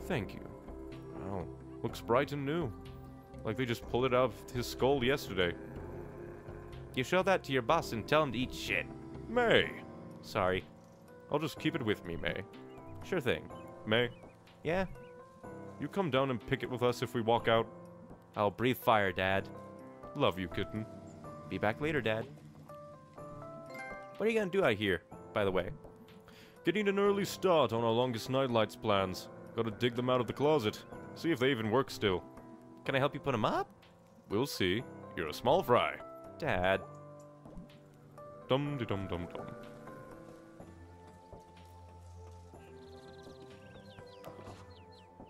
Thank you. Wow, looks bright and new. Like they just pulled it out of his skull yesterday. You show that to your boss and tell him to eat shit. Mae! Sorry. I'll just keep it with me, Mae. Sure thing. Mae, Yeah? you come down and pick it with us if we walk out. I'll breathe fire, Dad. Love you, kitten. Be back later, Dad. What are you gonna do out here, by the way? Getting an early start on our longest nightlights plans. Gotta dig them out of the closet. See if they even work still. Can I help you put them up? We'll see. You're a small fry. Dad. Dum de dum dum dum.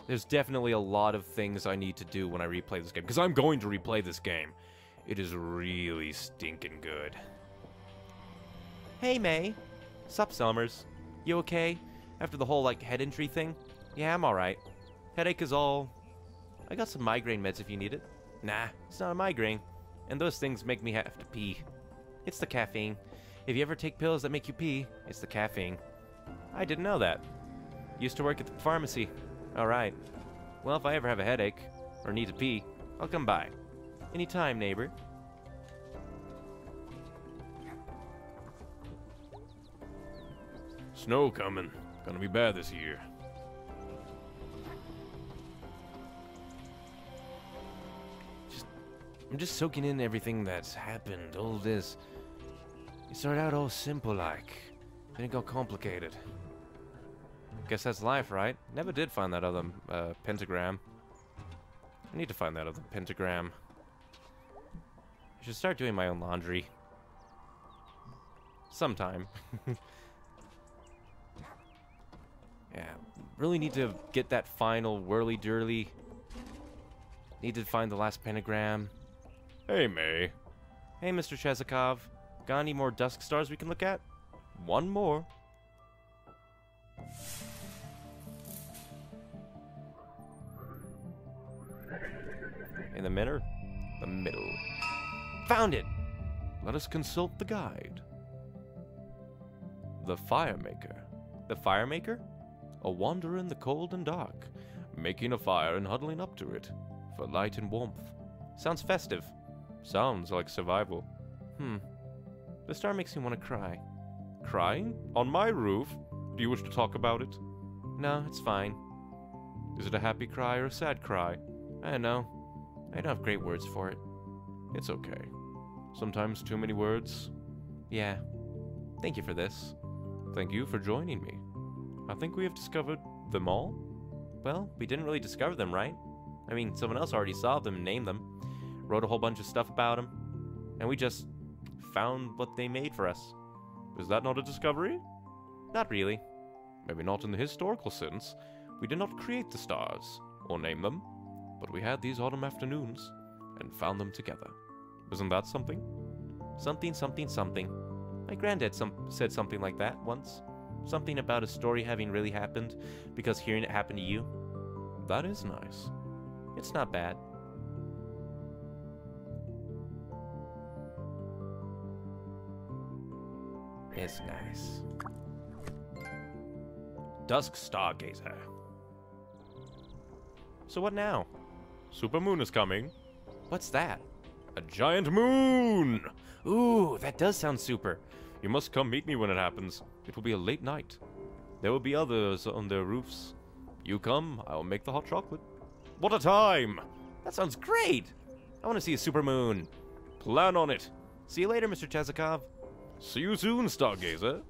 There's definitely a lot of things I need to do when I replay this game, because I'm going to replay this game. It is really stinking good. Hey, Mae. Sup, Summers? You okay? After the whole, like, head injury thing? Yeah, I'm alright. Headache is all... I got some migraine meds if you need it. Nah, it's not a migraine. And those things make me have to pee. It's the caffeine. If you ever take pills that make you pee, it's the caffeine. I didn't know that. Used to work at the pharmacy. Alright. Well, if I ever have a headache, or need to pee, I'll come by. Anytime, neighbor. Snow coming. Gonna be bad this year. I'm just soaking in everything that's happened, all this. It started out all simple like, then it got complicated. Guess that's life, right? Never did find that other uh, pentagram. I need to find that other pentagram. I should start doing my own laundry. Sometime. yeah, really need to get that final whirly-durly. Need to find the last pentagram. Hey, Mae. Hey, Mr. Chazokov. Got any more dusk stars we can look at? One more. In the middle? The middle. Found it! Let us consult the guide. The Firemaker. The Firemaker? A wanderer in the cold and dark, making a fire and huddling up to it for light and warmth. Sounds festive. Sounds like survival. Hmm. The star makes me want to cry. Crying? On my roof? Do you wish to talk about it? No, it's fine. Is it a happy cry or a sad cry? I don't know. I don't have great words for it. It's okay. Sometimes too many words. Yeah. Thank you for this. Thank you for joining me. I think we have discovered them all. Well, we didn't really discover them, right? I mean, someone else already saw them and named them, wrote a whole bunch of stuff about them, and we just found what they made for us. Is that not a discovery? Not really. Maybe not in the historical sense. We did not create the stars, or name them, but we had these autumn afternoons and found them together. Isn't that something? Something, something, something. My granddad some said something like that once. Something about a story having really happened because hearing it happen to you. That is nice. It's not bad. It's nice. Dusk Stargazer. So what now? Super moon is coming. What's that? A giant moon! Ooh, that does sound super. You must come meet me when it happens. It will be a late night. There will be others on their roofs. You come, I will make the hot chocolate. What a time! That sounds great! I want to see a super moon. Plan on it. See you later, Mr. Chazokov. See you soon, Stargazer.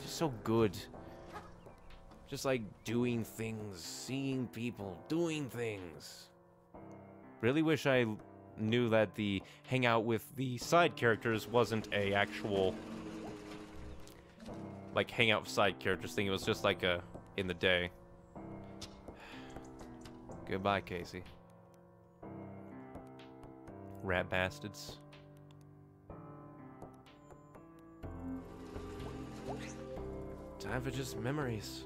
Just so good. Just like doing things, seeing people, doing things. Really wish I knew that the hangout with the side characters wasn't a actual like hangout with side characters thing. It was just like a in the day. Goodbye, Casey. Rat bastards. Time for just memories.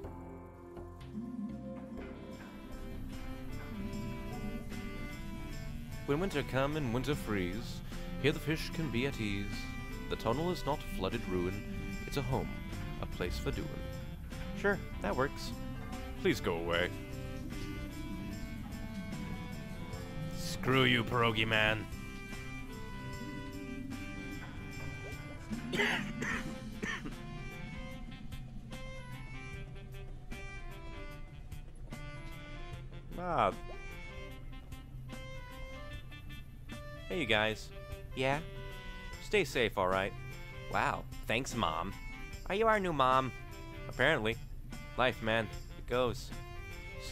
When winter come and winter freeze, here the fish can be at ease. The tunnel is not flooded ruin, it's a home, a place for doing. Sure, that works. Please go away. Screw you, pierogi man. Ah. Hey, you guys. Yeah? Stay safe, alright? Wow, thanks, Mom. Are you our new mom? Apparently. Life, man. It goes.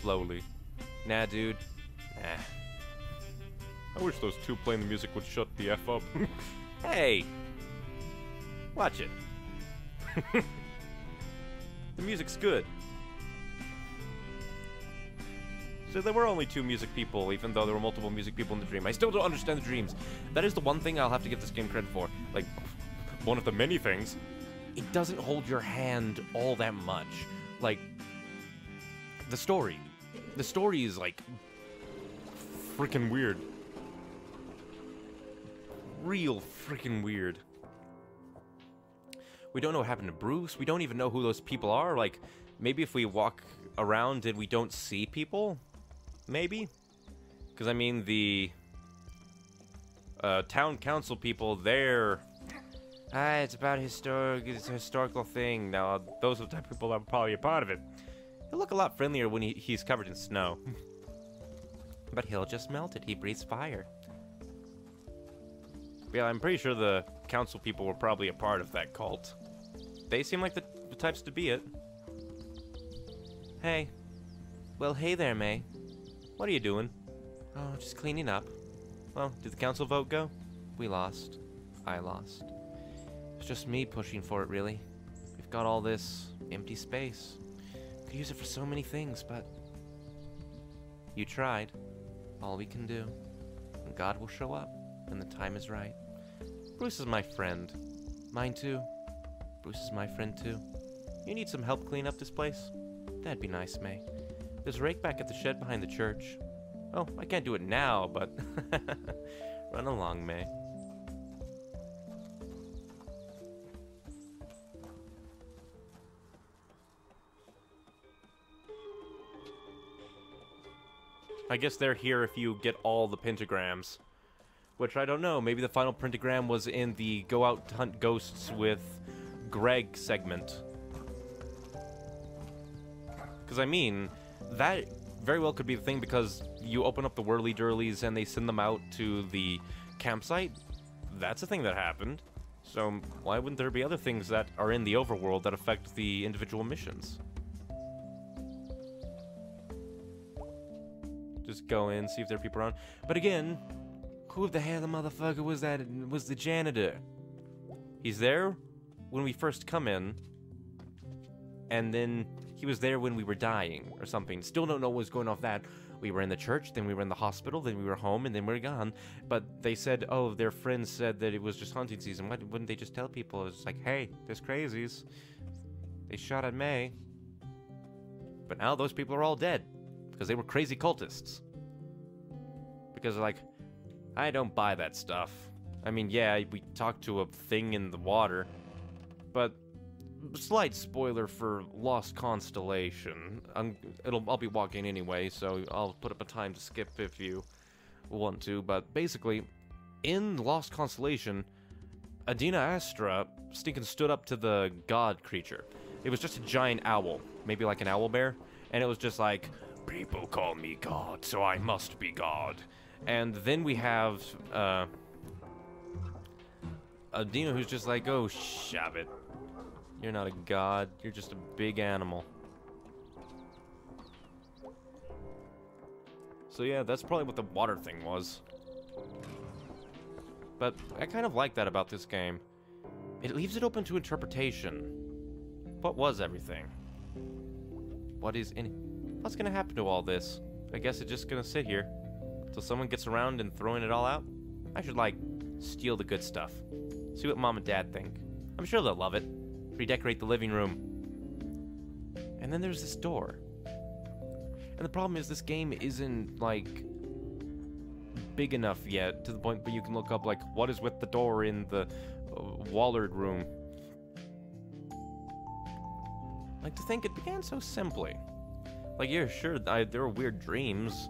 Slowly. Nah, dude. Nah. I wish those two playing the music would shut the F up. Hey! Watch it. the music's good. So there were only two music people, even though there were multiple music people in the dream. I still don't understand the dreams. That is the one thing I'll have to give this game credit for. Like, One of the many things. it doesn't hold your hand all that much. Like, the story. The story is like Freaking weird. real freaking weird. We don't know what happened to Bruce. We don't even know who those people are. Like, maybe if we walk around and we don't see people, maybe. Because I mean, the uh, town council people, they're ah, it's about historic, it's a historical thing. Now, those are the type of people that are probably a part of it. He'll look a lot friendlier when he, he's covered in snow. but he'll just melt it. He breathes fire. Yeah, I'm pretty sure the council people were probably a part of that cult. They seem like the, the types to be it. Hey. Well, hey there, Mae. What are you doing? Oh, just cleaning up. Well, did the council vote go? We lost. I lost. It's just me pushing for it, really. We've got all this empty space. Could use it for so many things, but... You tried. All we can do. And God will show up when the time is right. Bruce is my friend. Mine too. Bruce is my friend too. You need some help clean up this place? That'd be nice, Mae. There's a rake back at the shed behind the church. Oh, I can't do it now, but run along, Mae. I guess they're here if you get all the pentagrams. Which I don't know. Maybe the final pentagram was in the Go Out to Hunt Ghosts with Gregg segment. Because, I mean, that very well could be the thing because you open up the whirly durlies and they send them out to the campsite. That's a thing that happened. So, why wouldn't there be other things that are in the overworld that affect the individual missions? Just go in, see if there are people around. But again, who the hell the motherfucker was that? Was the janitor? He's there when we first come in, and then he was there when we were dying or something. Still don't know what's going off that. We were in the church, then we were in the hospital, then we were home, and then we are gone. But they said, oh, their friends said that it was just hunting season. Why wouldn't they just tell people? It's like, hey, there's crazies. They shot at Mae. But now those people are all dead because they were crazy cultists. Because like, I don't buy that stuff. I mean, yeah, we talked to a thing in the water, but slight spoiler for Lost Constellation. I'm, it'll I'll be walking anyway, so I'll put up a time to skip if you want to. But basically, in Lost Constellation, Adina Astra stinking stood up to the god creature. It was just a giant owl, maybe like an owl bear, and it was just like, "People call me God, so I must be God." And then we have uh, Adina, who's just like, "Oh, shove it." You're not a god, you're just a big animal. So yeah, that's probably what the water thing was. But I kind of like that about this game. It leaves it open to interpretation. What was everything? What is in What's gonna happen to all this? I guess it's just gonna sit here. Till someone gets around and throwing it all out? I should, like, steal the good stuff. See what mom and dad think. I'm sure they'll love it redecorate the living room. And then there's this door. And the problem is this game isn't like big enough yet to the point where you can look up like what is with the door in the uh, Wallard room. Like to think it began so simply. Like yeah, sure, I, there were weird dreams,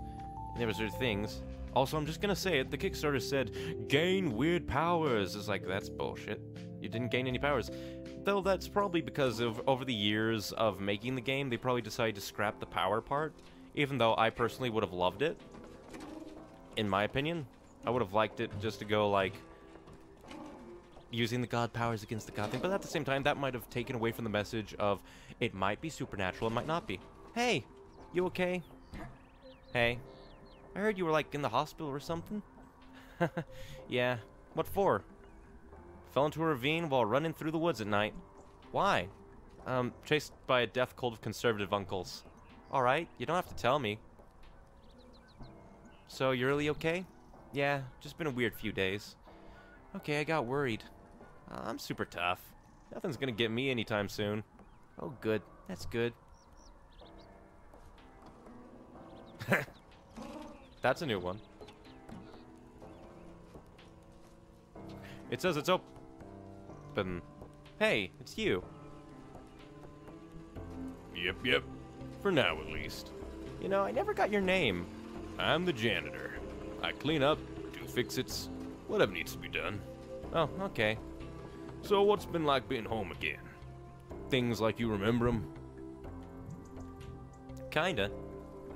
there was things. Also, I'm just gonna say it. The Kickstarter said gain weird powers. It's like that's bullshit. You didn't gain any powers. Though that's probably because of over the years of making the game, they probably decided to scrap the power part. Even though I personally would have loved it. In my opinion. I would have liked it just to go like using the god powers against the god thing. But at the same time, that might have taken away from the message of it might be supernatural, it might not be. Hey, you okay? Hey, I heard you were like in the hospital or something. yeah, what for? Fell into a ravine while running through the woods at night. Why? Um, chased by a death cult of conservative uncles. Alright, you don't have to tell me. So, you're really okay? Yeah, just been a weird few days. Okay, I got worried. Uh, I'm super tough. Nothing's gonna get me anytime soon. Oh, good. That's good. That's a new one. It says it's open. Hey, it's you. Yep, yep. For now, at least. You know, I never got your name. I'm the janitor. I clean up, do fix-its, whatever needs to be done. Oh, okay. So what's been like being home again? Things like you remember them? Kinda.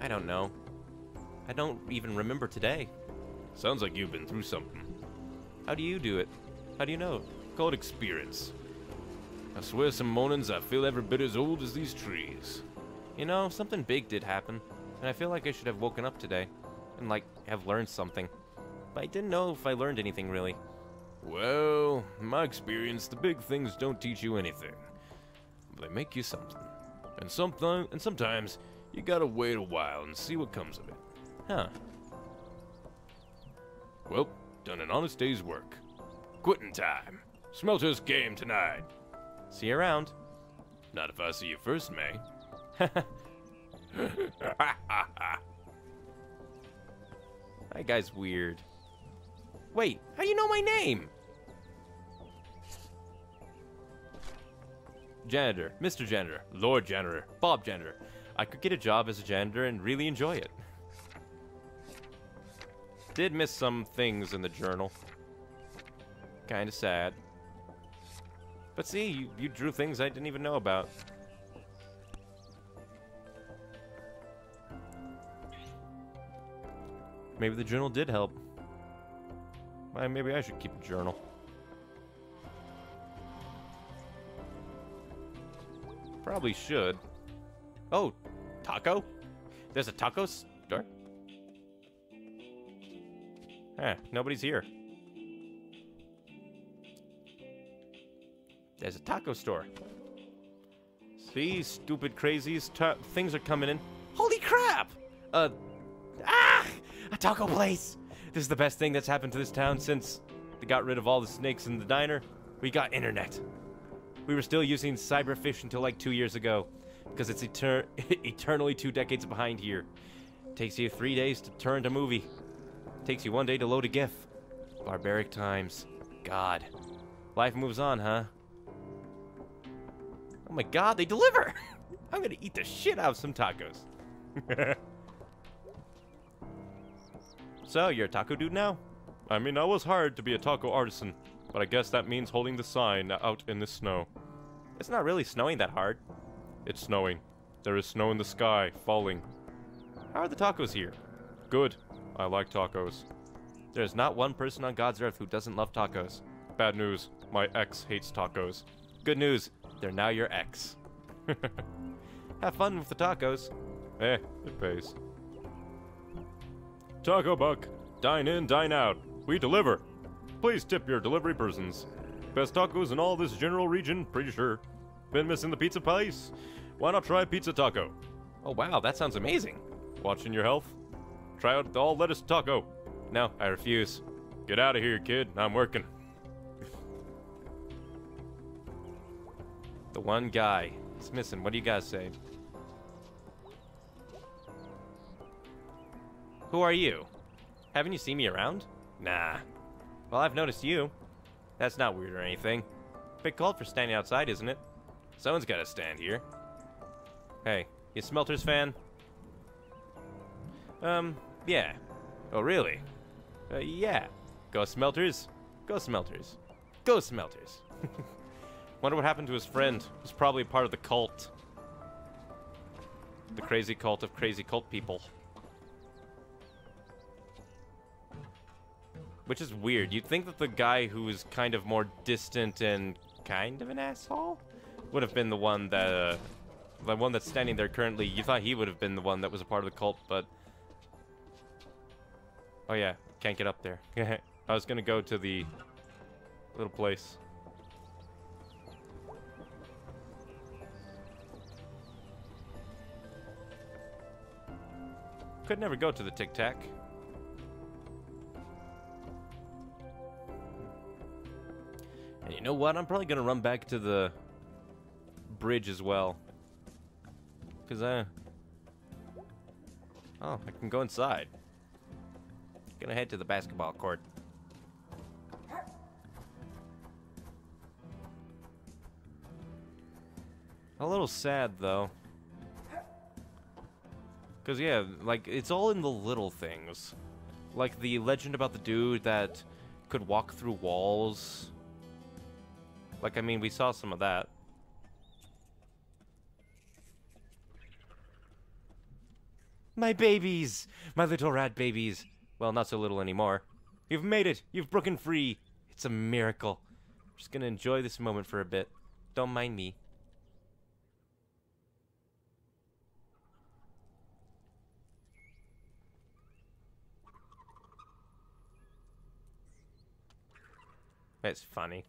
I don't know. I don't even remember today. Sounds like you've been through something. How do you do it? How do you know? called experience. I swear some mornings I feel every bit as old as these trees. You know, something big did happen, and I feel like I should have woken up today, and like, have learned something. But I didn't know if I learned anything really. Well, in my experience, the big things don't teach you anything. They make you something. And sometimes, and sometimes, you gotta wait a while and see what comes of it. Huh. Well, done an honest day's work. Quitting time. Smelter's game tonight. See you around. Not if I see you first, Mae. that guy's weird. Wait, how do you know my name? Janitor, Mr. Janitor, Lord Janitor, Bob Janitor. I could get a job as a janitor and really enjoy it. Did miss some things in the journal. Kinda sad. But see, you, you drew things I didn't even know about. Maybe the journal did help. Why, maybe I should keep a journal. Probably should. Oh, taco? There's a taco store? Eh, nobody's here. There's a taco store. See, stupid crazies, things are coming in. Holy crap! Uh, ah! A taco place! This is the best thing that's happened to this town since they got rid of all the snakes in the diner. We got internet. We were still using cyberfish until like two years ago, because it's etern eternally two decades behind here. Takes you three days to turn to movie. Takes you one day to load a GIF. Barbaric times. God. Life moves on, huh? Oh my god, they deliver! I'm gonna eat the shit out of some tacos. so, you're a taco dude now? I mean, I was hired to be a taco artisan, but I guess that means holding the sign out in the snow. It's not really snowing that hard. It's snowing. There is snow in the sky, falling. How are the tacos here? Good. I like tacos. There is not one person on God's earth who doesn't love tacos. Bad news. My ex hates tacos. Good news. They're now your ex. Have fun with the tacos. Eh, it pays. Taco Buck. Dine in, dine out. We deliver. Please tip your delivery persons. Best tacos in all this general region, pretty sure. Been missing the pizza place? Why not try pizza taco? Oh wow, that sounds amazing. Watching your health? Try out the all lettuce taco. No, I refuse. Get out of here, kid. I'm working. the one guy. He's missing. What do you guys say? Who are you? Haven't you seen me around? Nah. Well, I've noticed you. That's not weird or anything. Bit cold for standing outside, isn't it? Someone's gotta stand here. Hey, you Smelters fan? Um, yeah. Oh, really? Uh, yeah. Go Smelters. Go Smelters. Go Smelters. Wonder what happened to his friend. He's probably part of the cult. The crazy cult of crazy cult people. Which is weird. You'd think that the guy who was kind of more distant and kind of an asshole would have been the one that, uh, the one that's standing there currently. You thought he would have been the one that was a part of the cult, but... Oh yeah, can't get up there. I was gonna go to the little place. Could never go to the Tic Tac. And you know what? I'm probably gonna run back to the bridge as well. Cause I... Oh, I can go inside. Gonna head to the basketball court. A little sad, though. Because, yeah, like, it's all in the little things. Like the legend about the dude that could walk through walls. Like, I mean, we saw some of that. My babies! My little rat babies! Well, not so little anymore. You've made it! You've broken free! It's a miracle. I'm just gonna enjoy this moment for a bit. Don't mind me. That's funny.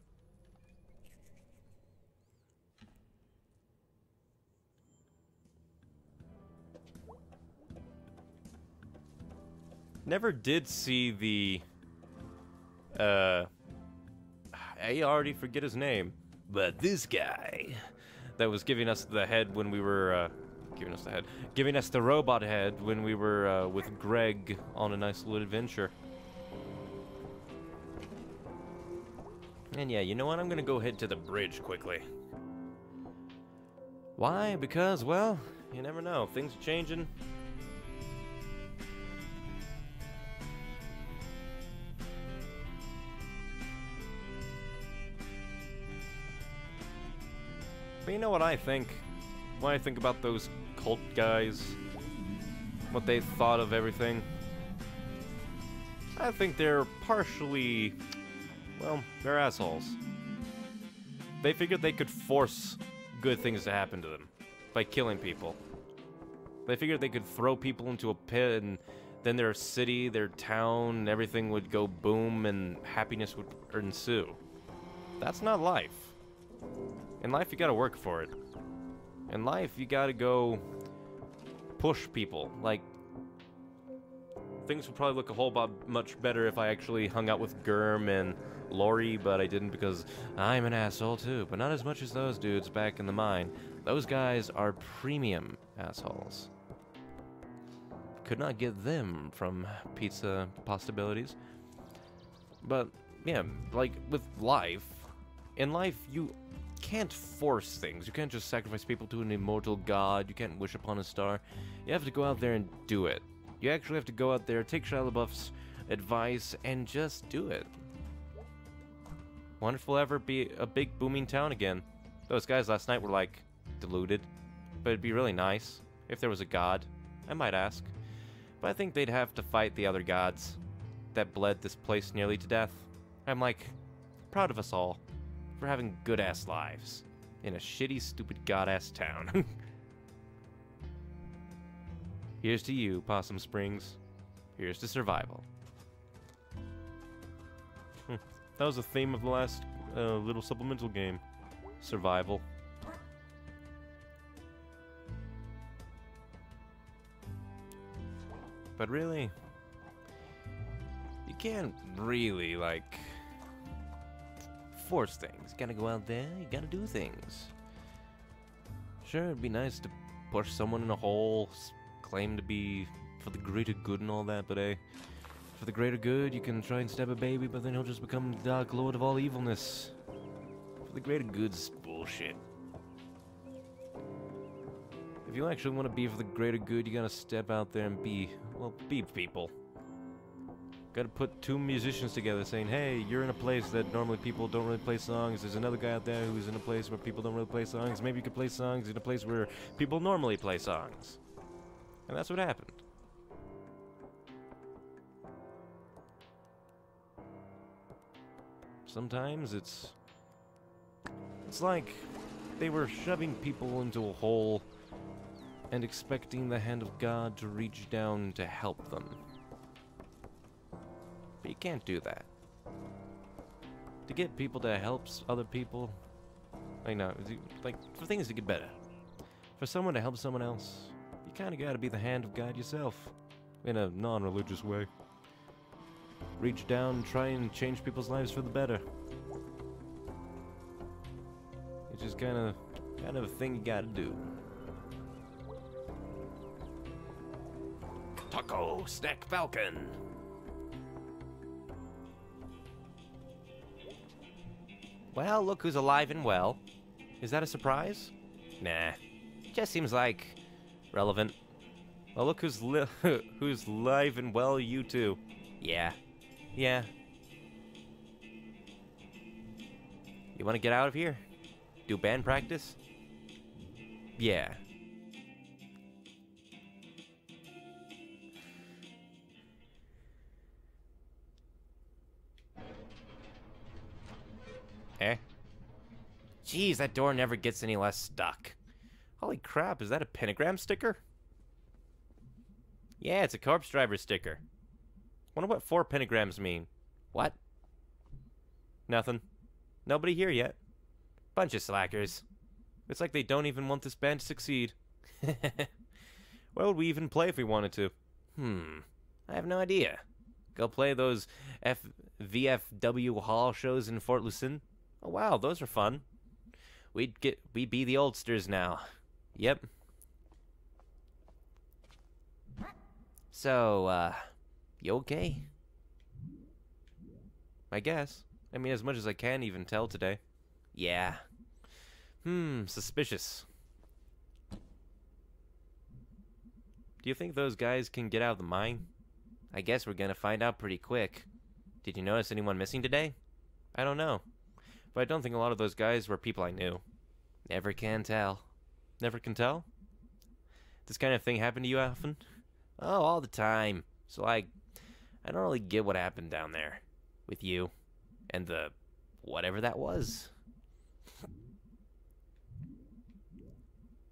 Never did see the. Uh. I already forget his name. But this guy that was giving us the head when we were. Uh, giving us the head. Giving us the robot head when we were uh, with Gregg on a nice little adventure. And yeah, you know what? I'm gonna go head to the bridge quickly. Why? Because, well, you never know. Things are changing. You know what I think? When I think about those cult guys, what they thought of everything, I think they're partially, well, they're assholes. They figured they could force good things to happen to them by killing people. They figured they could throw people into a pit and then their city, their town, everything would go boom and happiness would ensue. That's not life. In life, you gotta work for it. In life, you gotta go push people. Like, things would probably look a whole lot much better if I actually hung out with Germ and Lori, but I didn't because I'm an asshole too. But not as much as those dudes back in the mine. Those guys are premium assholes. Could not get them from pizza possibilities. But, yeah, like with life, in life, you can't force things. You can't just sacrifice people to an immortal god. You can't wish upon a star. You have to go out there and do it. You actually have to go out there, take Shia LaBeouf's advice, and just do it. Wonder if we'll ever be a big booming town again. Those guys last night were like deluded, but it'd be really nice if there was a god. I might ask. But I think they'd have to fight the other gods that bled this place nearly to death. I'm like, proud of us all for having good ass lives in a shitty, stupid god ass town. Here's to you, Possum Springs. Here's to survival. Hmm. That was the theme of the last uh, little supplemental game survival. But really, you can't really, like, force things. You gotta go out there, you gotta do things. Sure, it'd be nice to push someone in a hole, claim to be for the greater good and all that, but hey, for the greater good, you can try and stab a baby, but then he'll just become the Dark Lord of all evilness. For the greater good's bullshit. If you actually want to be for the greater good, you gotta step out there and be, well, be people. Gotta put two musicians together saying, hey, you're in a place that normally people don't really play songs. There's another guy out there who's in a place where people don't really play songs. Maybe you could play songs in a place where people normally play songs. And that's what happened. Sometimes it's. It's like they were shoving people into a hole and expecting the hand of God to reach down to help them. But you can't do that. To get people to help other people, I know, like for things to get better, for someone to help someone else, you kind of got to be the hand of God yourself, in a non-religious way. Reach down, try and change people's lives for the better. It's just kind of, kind of a thing you got to do. Taco Snack Falcon. Well, look who's alive and well. Is that a surprise? Nah. Just seems like relevant. Well, look who's li who's live and well, you too. Yeah. Yeah. You want to get out of here? Do band practice? Yeah. Eh? Jeez, that door never gets any less stuck. Holy crap, is that a pentagram sticker? Yeah, it's a corpse driver sticker. Wonder what four pentagrams mean. What? Nothing. Nobody here yet. Bunch of slackers. It's like they don't even want this band to succeed. Where would we even play if we wanted to? Hmm. I have no idea. Go play those F VFW hall shows in Fort Lucin? Oh wow, those are fun. We'd get we'd be the oldsters now. Yep. So, uh, you okay? I guess. I mean, as much as I can even tell today. Yeah. Hmm, suspicious. Do you think those guys can get out of the mine? I guess we're gonna find out pretty quick. Did you notice anyone missing today? I don't know. But I don't think a lot of those guys were people I knew. Never can tell. Never can tell? This kind of thing happen to you often? Oh, all the time. So I I don't really get what happened down there with you and the whatever that was.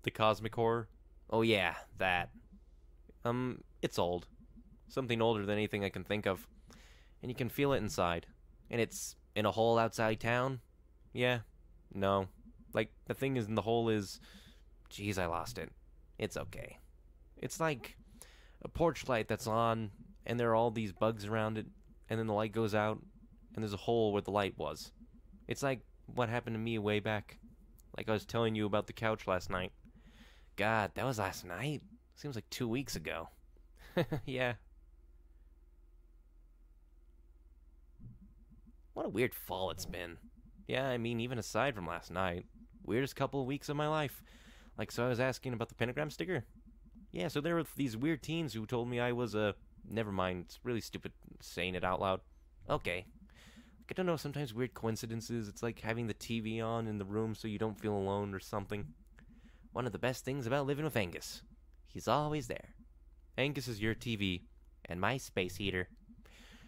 The cosmic horror? Oh yeah, that. Um, it's old. Something older than anything I can think of. And you can feel it inside. And it's in a hole outside town? Yeah. No. Like, the thing is in the hole is. Jeez, I lost it. It's okay. It's like a porch light that's on, and there are all these bugs around it, and then the light goes out, and there's a hole where the light was. It's like what happened to me way back. Like I was telling you about the couch last night. God, that was last night? Seems like two weeks ago. yeah. What a weird fall it's been. Yeah, I mean, even aside from last night. weirdest couple of weeks of my life. Like, so I was asking about the pentagram sticker. Yeah, so there were these weird teens who told me I was a. Never mind, it's really stupid saying it out loud. Okay. I don't know, sometimes weird coincidences. It's like having the TV on in the room so you don't feel alone or something. One of the best things about living with Angus. He's always there. Angus is your TV and my space heater.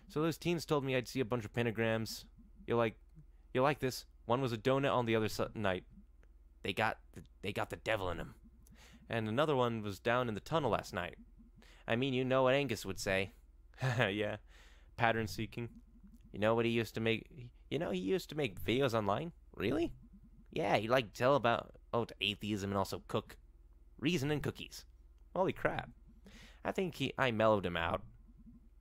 So those teens told me I'd see a bunch of pentagrams. You're like, you like this? One was a donut on the other night. They got the, they got the devil in them. And another one was down in the tunnel last night. I mean, you know what Angus would say. yeah, pattern seeking. You know what he used to make? You know he used to make videos online. Really? Yeah, he like to tell about oh atheism and also cook, reason and cookies. Holy crap! I think he I mellowed him out.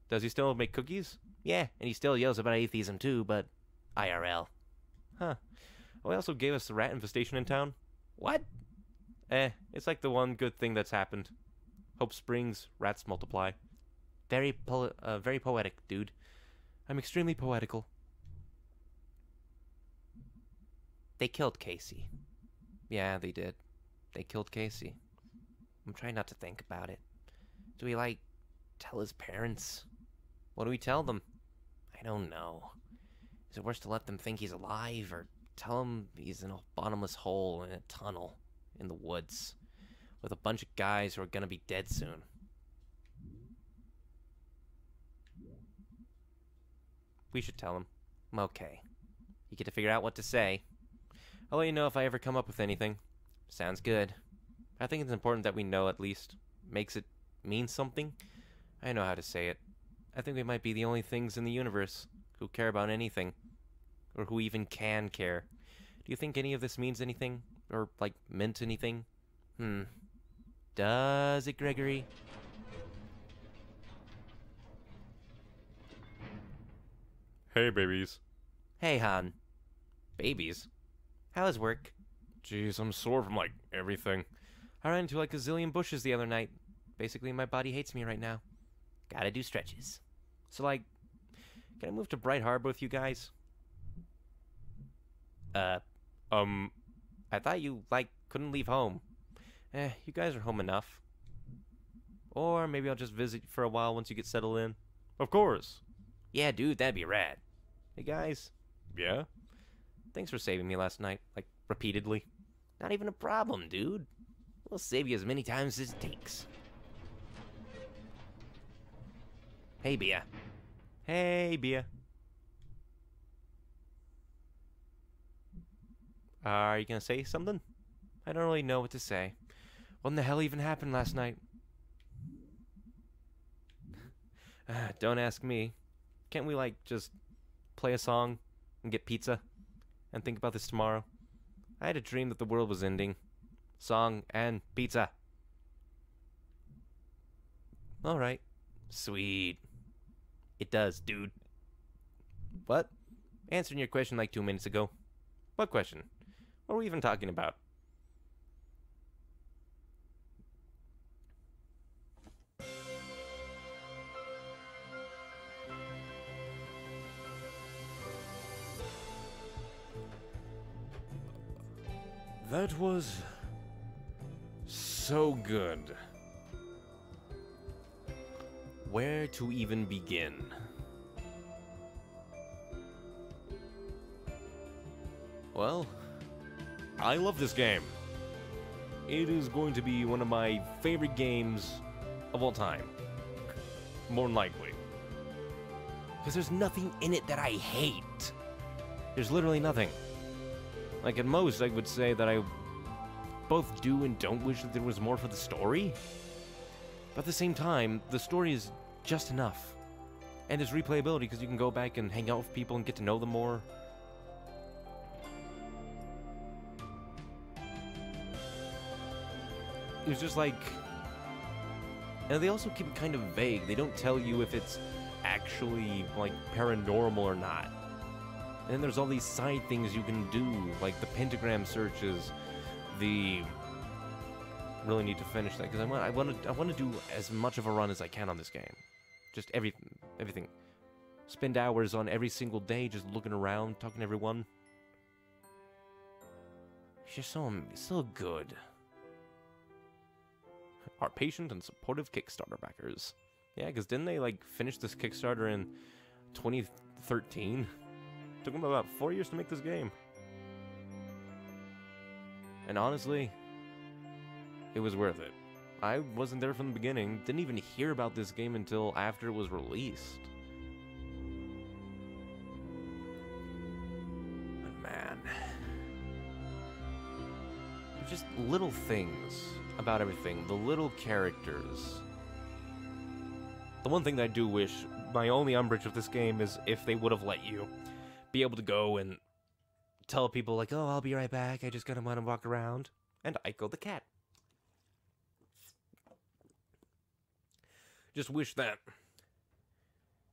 Does he still make cookies? Yeah, and he still yells about atheism too, but IRL. Huh. Well, he also gave us the rat infestation in town. What? Eh, it's like the one good thing that's happened. Hope Springs, rats multiply. Very po- uh, very poetic, dude. I'm extremely poetical. They killed Casey. Yeah, they did. They killed Casey. I'm trying not to think about it. Do we, like, tell his parents? What do we tell them? I don't know. Is it worse to let them think he's alive or tell him he's in a bottomless hole in a tunnel in the woods with a bunch of guys who are gonna be dead soon? We should tell him. Okay. You get to figure out what to say. I'll let you know if I ever come up with anything. Sounds good. I think it's important that we know at least. Makes it mean something. I know how to say it. I think we might be the only things in the universe who care about anything. Or who even can care. Do you think any of this means anything? Or, like, meant anything? Hmm. Does it, Gregory? Hey, babies. Hey, Han. Babies? How is work? Jeez, I'm sore from, like, everything. I ran into like a zillion bushes the other night. Basically, my body hates me right now. Gotta do stretches. So, like, can I move to Bright Harbor with you guys? Uh, Um, I thought you, like, couldn't leave home. Eh, you guys are home enough. Or maybe I'll just visit you for a while once you get settled in. of course. Yeah, dude, that'd be rad. Hey, guys. Yeah? Thanks for saving me last night, like, repeatedly. Not even a problem, dude. We'll save you as many times as it takes. Hey, Bea. Hey, Bea. Are you gonna say something? I don't really know what to say. What in the hell even happened last night? Ah, don't ask me. Can't we, like, just play a song and get pizza and think about this tomorrow? I had a dream that the world was ending. Song and pizza. Alright. Sweet. It does, dude. What? Answering your question like two minutes ago. What question? What are we even talking about? That was so good. Where to even begin? Well, I love this game. It is going to be one of my favorite games of all time. More than likely. Because there's nothing in it that I hate. There's literally nothing. Like at most, I would say that I both do and don't wish that there was more for the story. But at the same time, the story is just enough. And there's replayability because you can go back and hang out with people and get to know them more. It was just like. And they also keep it kind of vague. They don't tell you if it's actually, like, paranormal or not. And then there's all these side things you can do, like the pentagram searches, the really need to finish that because I want I want to I want to do as much of a run as I can on this game. Just every everything. Spend hours on every single day just looking around, talking to everyone. It's just so so good. Our patient and supportive Kickstarter backers. Yeah, because didn't they like finish this Kickstarter in 2013? Took them about four years to make this game. And honestly, it was worth it. I wasn't there from the beginning, didn't even hear about this game until after it was released. But man, just little things about everything, the little characters. The one thing that I do wish, my only umbrage of this game is if they would have let you be able to go and tell people like, "Oh, I'll be right back. I just gotta want to walk around." And Aiko the cat. Just wish that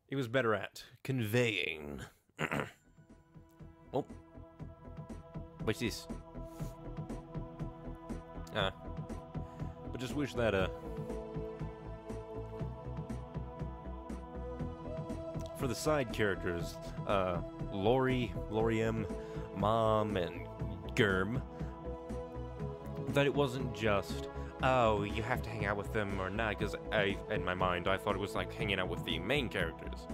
he was better at conveying. oh, what's this? Ah, just wish that uh. For the side characters, uh, Lori, Lori M, Mom, and Germ, that it wasn't just, oh, you have to hang out with them or not, because I, in my mind, I thought it was like hanging out with the main characters.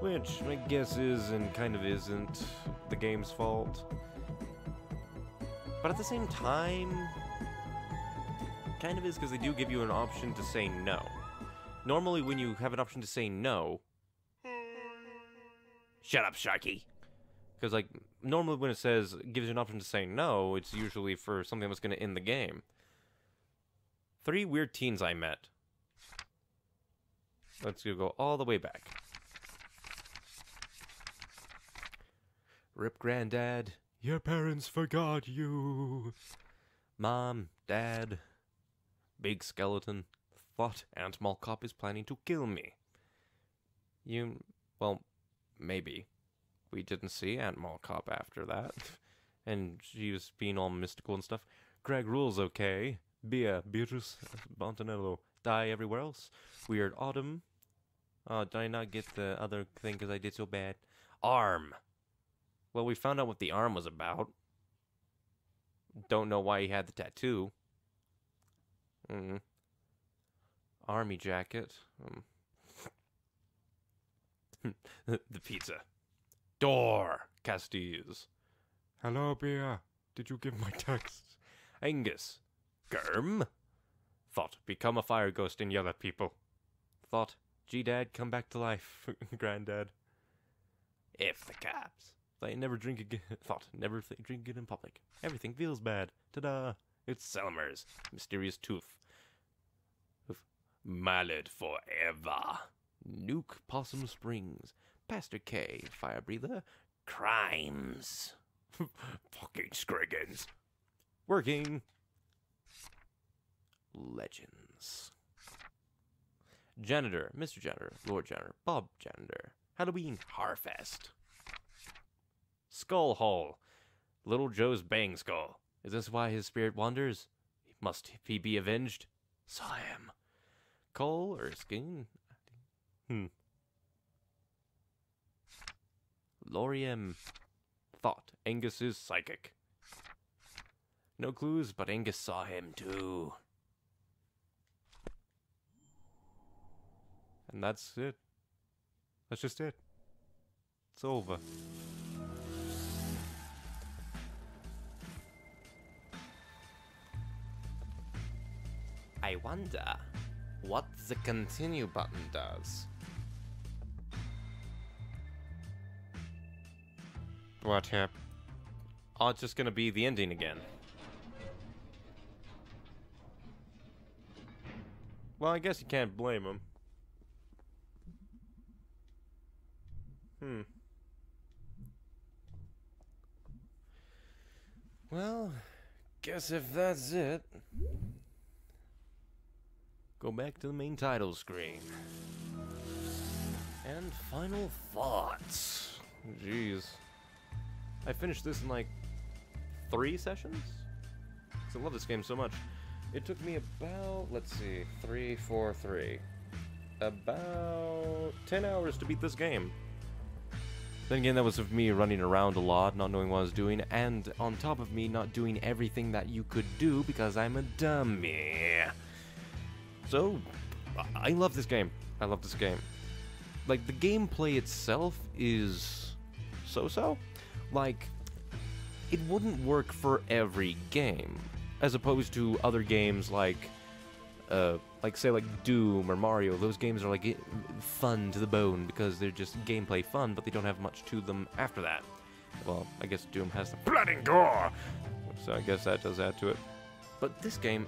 Which I guess is and kind of isn't the game's fault. But at the same time, kind of is because they do give you an option to say no. Normally, when you have an option to say no, shut up, Sharky. Because like normally when it says gives you an option to say no, it's usually for something that's going to end the game. Three weird teens I met. Let's go all the way back. Rip Granddad, your parents forgot you. Mom, Dad, Big Skeleton, thought Aunt Mall Cop is planning to kill me. You, well, maybe. We didn't see Aunt Mall Cop after that. and she was being all mystical and stuff. Gregg Rule's okay. Bea, Beatrice, Montanello, die everywhere else. Weird Autumn. Oh, did I not get the other thing because I did so bad? Arm. Well, we found out what the arm was about. Don't know why he had the tattoo. Mm. Army jacket. Um. the pizza. Door. Castilles. Hello, Bea. Did you give my text? Angus. Germ. Thought become a fire ghost and yell at people. Thought G Dad come back to life, Granddad. If the caps. They never drink again. Thought never th- drink it in public. Everything feels bad. Ta-da! It's Selmer's mysterious tooth. Mallet forever. Nuke Possum Springs. Pastor K. Fire breather. Crimes. Fucking Scriggins. Working. Legends. Janitor, Mr. Janitor, Lord Janitor, Bob Janitor, Halloween Harfest. Skull Hole, Little Joe's Bang Skull. Is this why his spirit wanders? Must he be avenged? Slam. Cole Erskine? Hmm. Lori M. Thought Angus is psychic. No clues, but Angus saw him too. And that's it. That's just it. It's over. I wonder what the continue button does. What hap? Oh, it's just gonna be the ending again. Well, I guess you can't blame him. Hmm. Well, guess if that's it. Go back to the main title screen. And final thoughts. Jeez. I finished this in like three sessions? Because I love this game so much. It took me about, let's see, three, four, three. About 10 hours to beat this game. Then again, that was of me running around a lot, not knowing what I was doing, and on top of me not doing everything that you could do because I'm a dummy. So, I love this game. I love this game. Like, the gameplay itself is so so. Like, it wouldn't work for every game, as opposed to other games like uh, like say like Doom or Mario, those games are like fun to the bone because they're just gameplay fun, but they don't have much to them after that. Well, I guess Doom has the blood and gore, so I guess that does add to it. But this game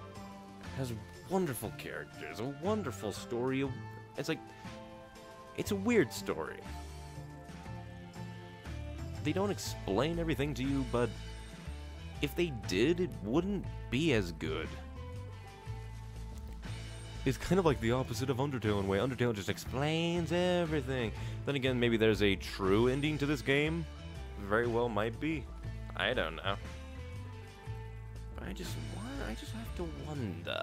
has wonderful characters, a wonderful story. It's like it's a weird story. They don't explain everything to you, but if they did, it wouldn't be as good It's kind of like the opposite of Undertale in a way. Undertale just explains everything. Then again, maybe there's a true ending to this game. Very well might be. I don't know. But I just I just have to wonder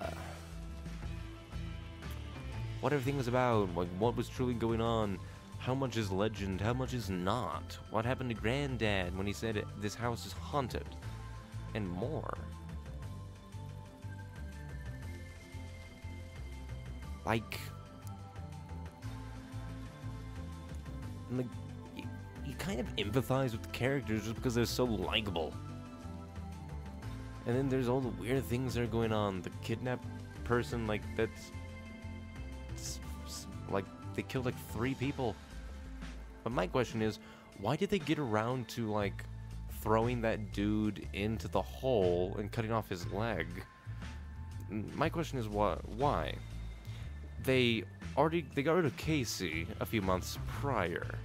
what everything was about, like what was truly going on, how much is legend, how much is not, what happened to Granddad when he said this house is haunted, and more. like like you, you kind of empathize with the characters just because they're so likable. And then there's all the weird things that are going on. The kidnapped person, like that's like they killed like three people. But my question is, why did they get around to like throwing that dude into the hole and cutting off his leg? My question is what why? they already they got rid of Casey a few months prior.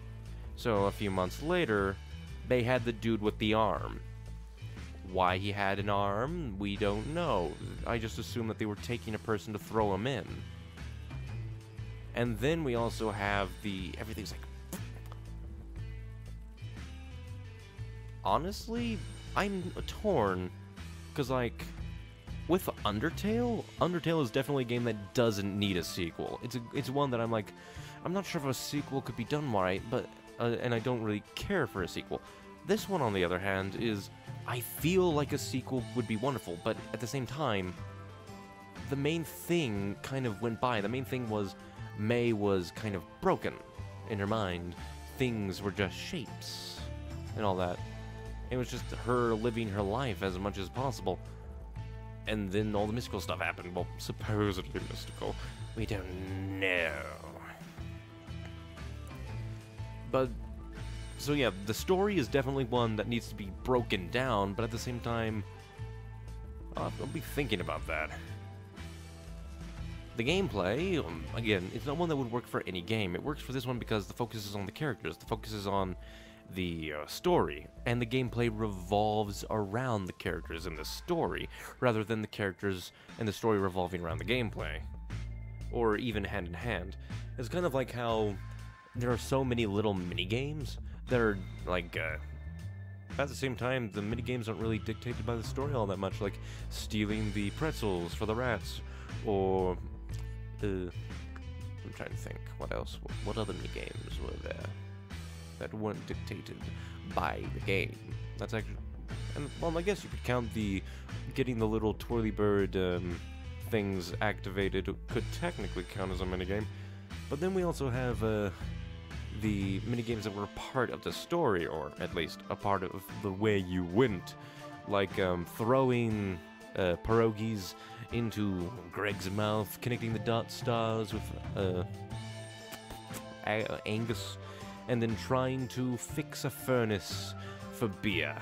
So a few months later, they had the dude with the arm. Why he had an arm, we don't know. I just assume that they were taking a person to throw him in. And then we also have the everything's like Honestly, I'm torn cuz like with Undertale, Undertale is definitely a game that doesn't need a sequel. It's a, it's one that I'm like, I'm not sure if a sequel could be done right, but uh, and I don't really care for a sequel. This one, on the other hand, is I feel like a sequel would be wonderful, but at the same time, the main thing kind of went by. The main thing was Mae was kind of broken in her mind. Things were just shapes and all that. It was just her living her life as much as possible and then all the mystical stuff happened. Well, supposedly mystical. We don't know. But, so yeah, the story is definitely one that needs to be broken down, but at the same time, I'll, I'll be thinking about that. The gameplay, um, again, it's not one that would work for any game. It works for this one because the focus is on the characters, the focus is on the uh, story, and the gameplay revolves around the characters and the story, rather than the characters and the story revolving around the gameplay. Or even hand in hand. It's kind of like how there are so many little mini games that are like uh, at the same time the mini games aren't really dictated by the story all that much like stealing the pretzels for the rats or uh, i'm trying to think what else what other mini games were there that weren't dictated by the game. That's actually, and well, I guess you could count the getting the little twirly bird um, things activated could technically count as a minigame. But then we also have uh, the minigames that were part of the story, or at least a part of the way you went, like um, throwing uh, pierogies into Gregg's mouth, connecting the dot stars with uh, Angus and then trying to fix a furnace for beer.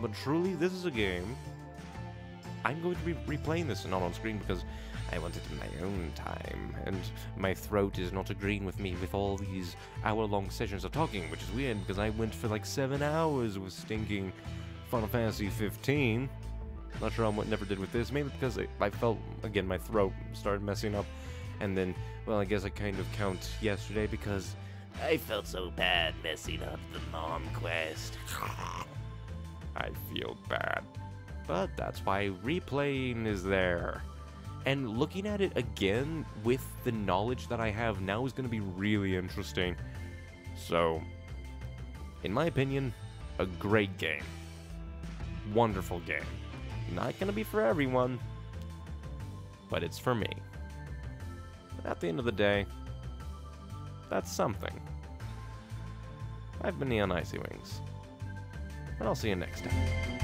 But truly, this is a game. I'm going to be replaying this not on screen because I want it in my own time, and my throat is not agreeing with me with all these hour-long sessions of talking, which is weird because I went for like seven hours with stinking Final Fantasy 15. Not sure what never did with this, mainly because I, I felt again my throat started messing up, and then well, I guess I kind of count yesterday because I felt so bad messing up the mom quest. I feel bad. But that's why replaying is there. And looking at it again with the knowledge that I have now is going to be really interesting. So, in my opinion, a great game. Wonderful game. Not gonna be for everyone, but it's for me. At the end of the day, that's something. I've been Neon Icy Wings, and I'll see you next time.